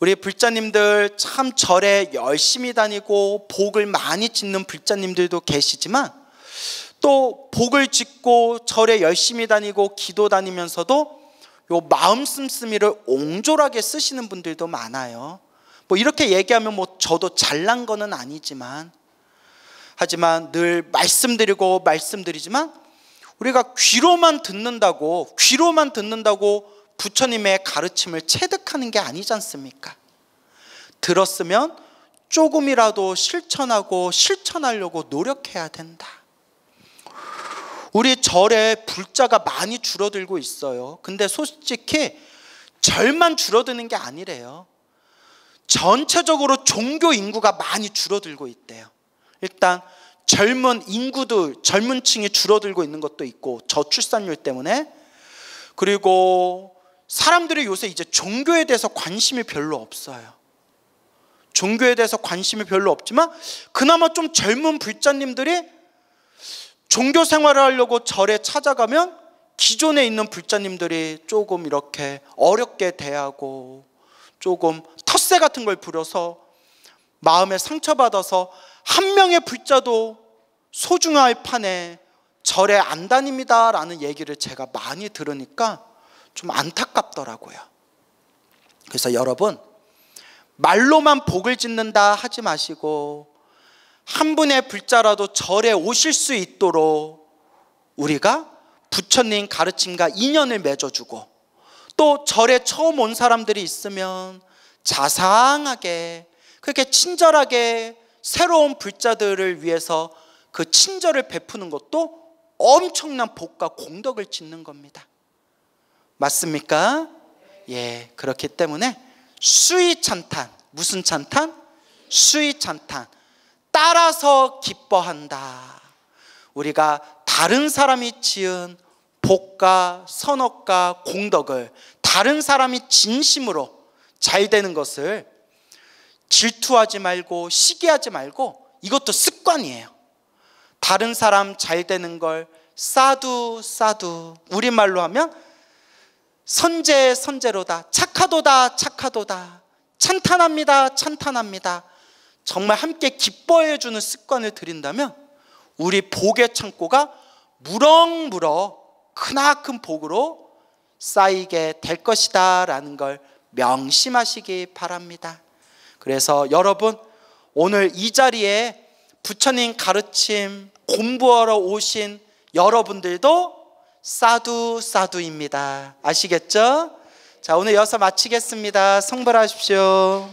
우리 불자님들 참 절에 열심히 다니고 복을 많이 짓는 불자님들도 계시지만 또 복을 짓고 절에 열심히 다니고 기도 다니면서도 요 마음 씀씀이를 옹졸하게 쓰시는 분들도 많아요. 뭐 이렇게 얘기하면 뭐 저도 잘난 거는 아니지만 하지만 늘 말씀드리고 말씀드리지만 우리가 귀로만 듣는다고 귀로만 듣는다고 부처님의 가르침을 체득하는 게 아니지 않습니까? 들었으면 조금이라도 실천하고 실천하려고 노력해야 된다. 우리 절에 불자가 많이 줄어들고 있어요. 근데 솔직히 절만 줄어드는 게 아니래요. 전체적으로 종교 인구가 많이 줄어들고 있대요. 일단 젊은 인구도 젊은 층이 줄어들고 있는 것도 있고 저출산율 때문에 그리고 사람들이 요새 이제 종교에 대해서 관심이 별로 없어요. 종교에 대해서 관심이 별로 없지만 그나마 좀 젊은 불자님들이 종교 생활을 하려고 절에 찾아가면 기존에 있는 불자님들이 조금 이렇게 어렵게 대하고 조금 텃세 같은 걸 부려서 마음에 상처받아서 한 명의 불자도 소중할 판에 절에 안 다닙니다 라는 얘기를 제가 많이 들으니까 좀 안타깝더라고요. 그래서 여러분 말로만 복을 짓는다 하지 마시고 한 분의 불자라도 절에 오실 수 있도록 우리가 부처님 가르침과 인연을 맺어주고 또 절에 처음 온 사람들이 있으면 자상하게 그렇게 친절하게 새로운 불자들을 위해서 그 친절을 베푸는 것도 엄청난 복과 공덕을 짓는 겁니다. 맞습니까? 예, 그렇기 때문에 수위 찬탄, 무슨 찬탄? 수위 찬탄. 따라서 기뻐한다. 우리가 다른 사람이 지은 복과 선업과 공덕을 다른 사람이 진심으로 잘 되는 것을 질투하지 말고 시기하지 말고 이것도 습관이에요. 다른 사람 잘 되는 걸 싸두 싸두 우리말로 하면 선제 선제로다 착하도다 착하도다 찬탄합니다 찬탄합니다 정말 함께 기뻐해 주는 습관을 들인다면 우리 복의 창고가 무럭무럭 크나큰 복으로 쌓이게 될 것이다 라는 걸 명심하시기 바랍니다 그래서 여러분 오늘 이 자리에 부처님 가르침 공부하러 오신 여러분들도 사두 사두입니다. 아시겠죠? 자, 오늘 여기서 마치겠습니다. 성불하십시오.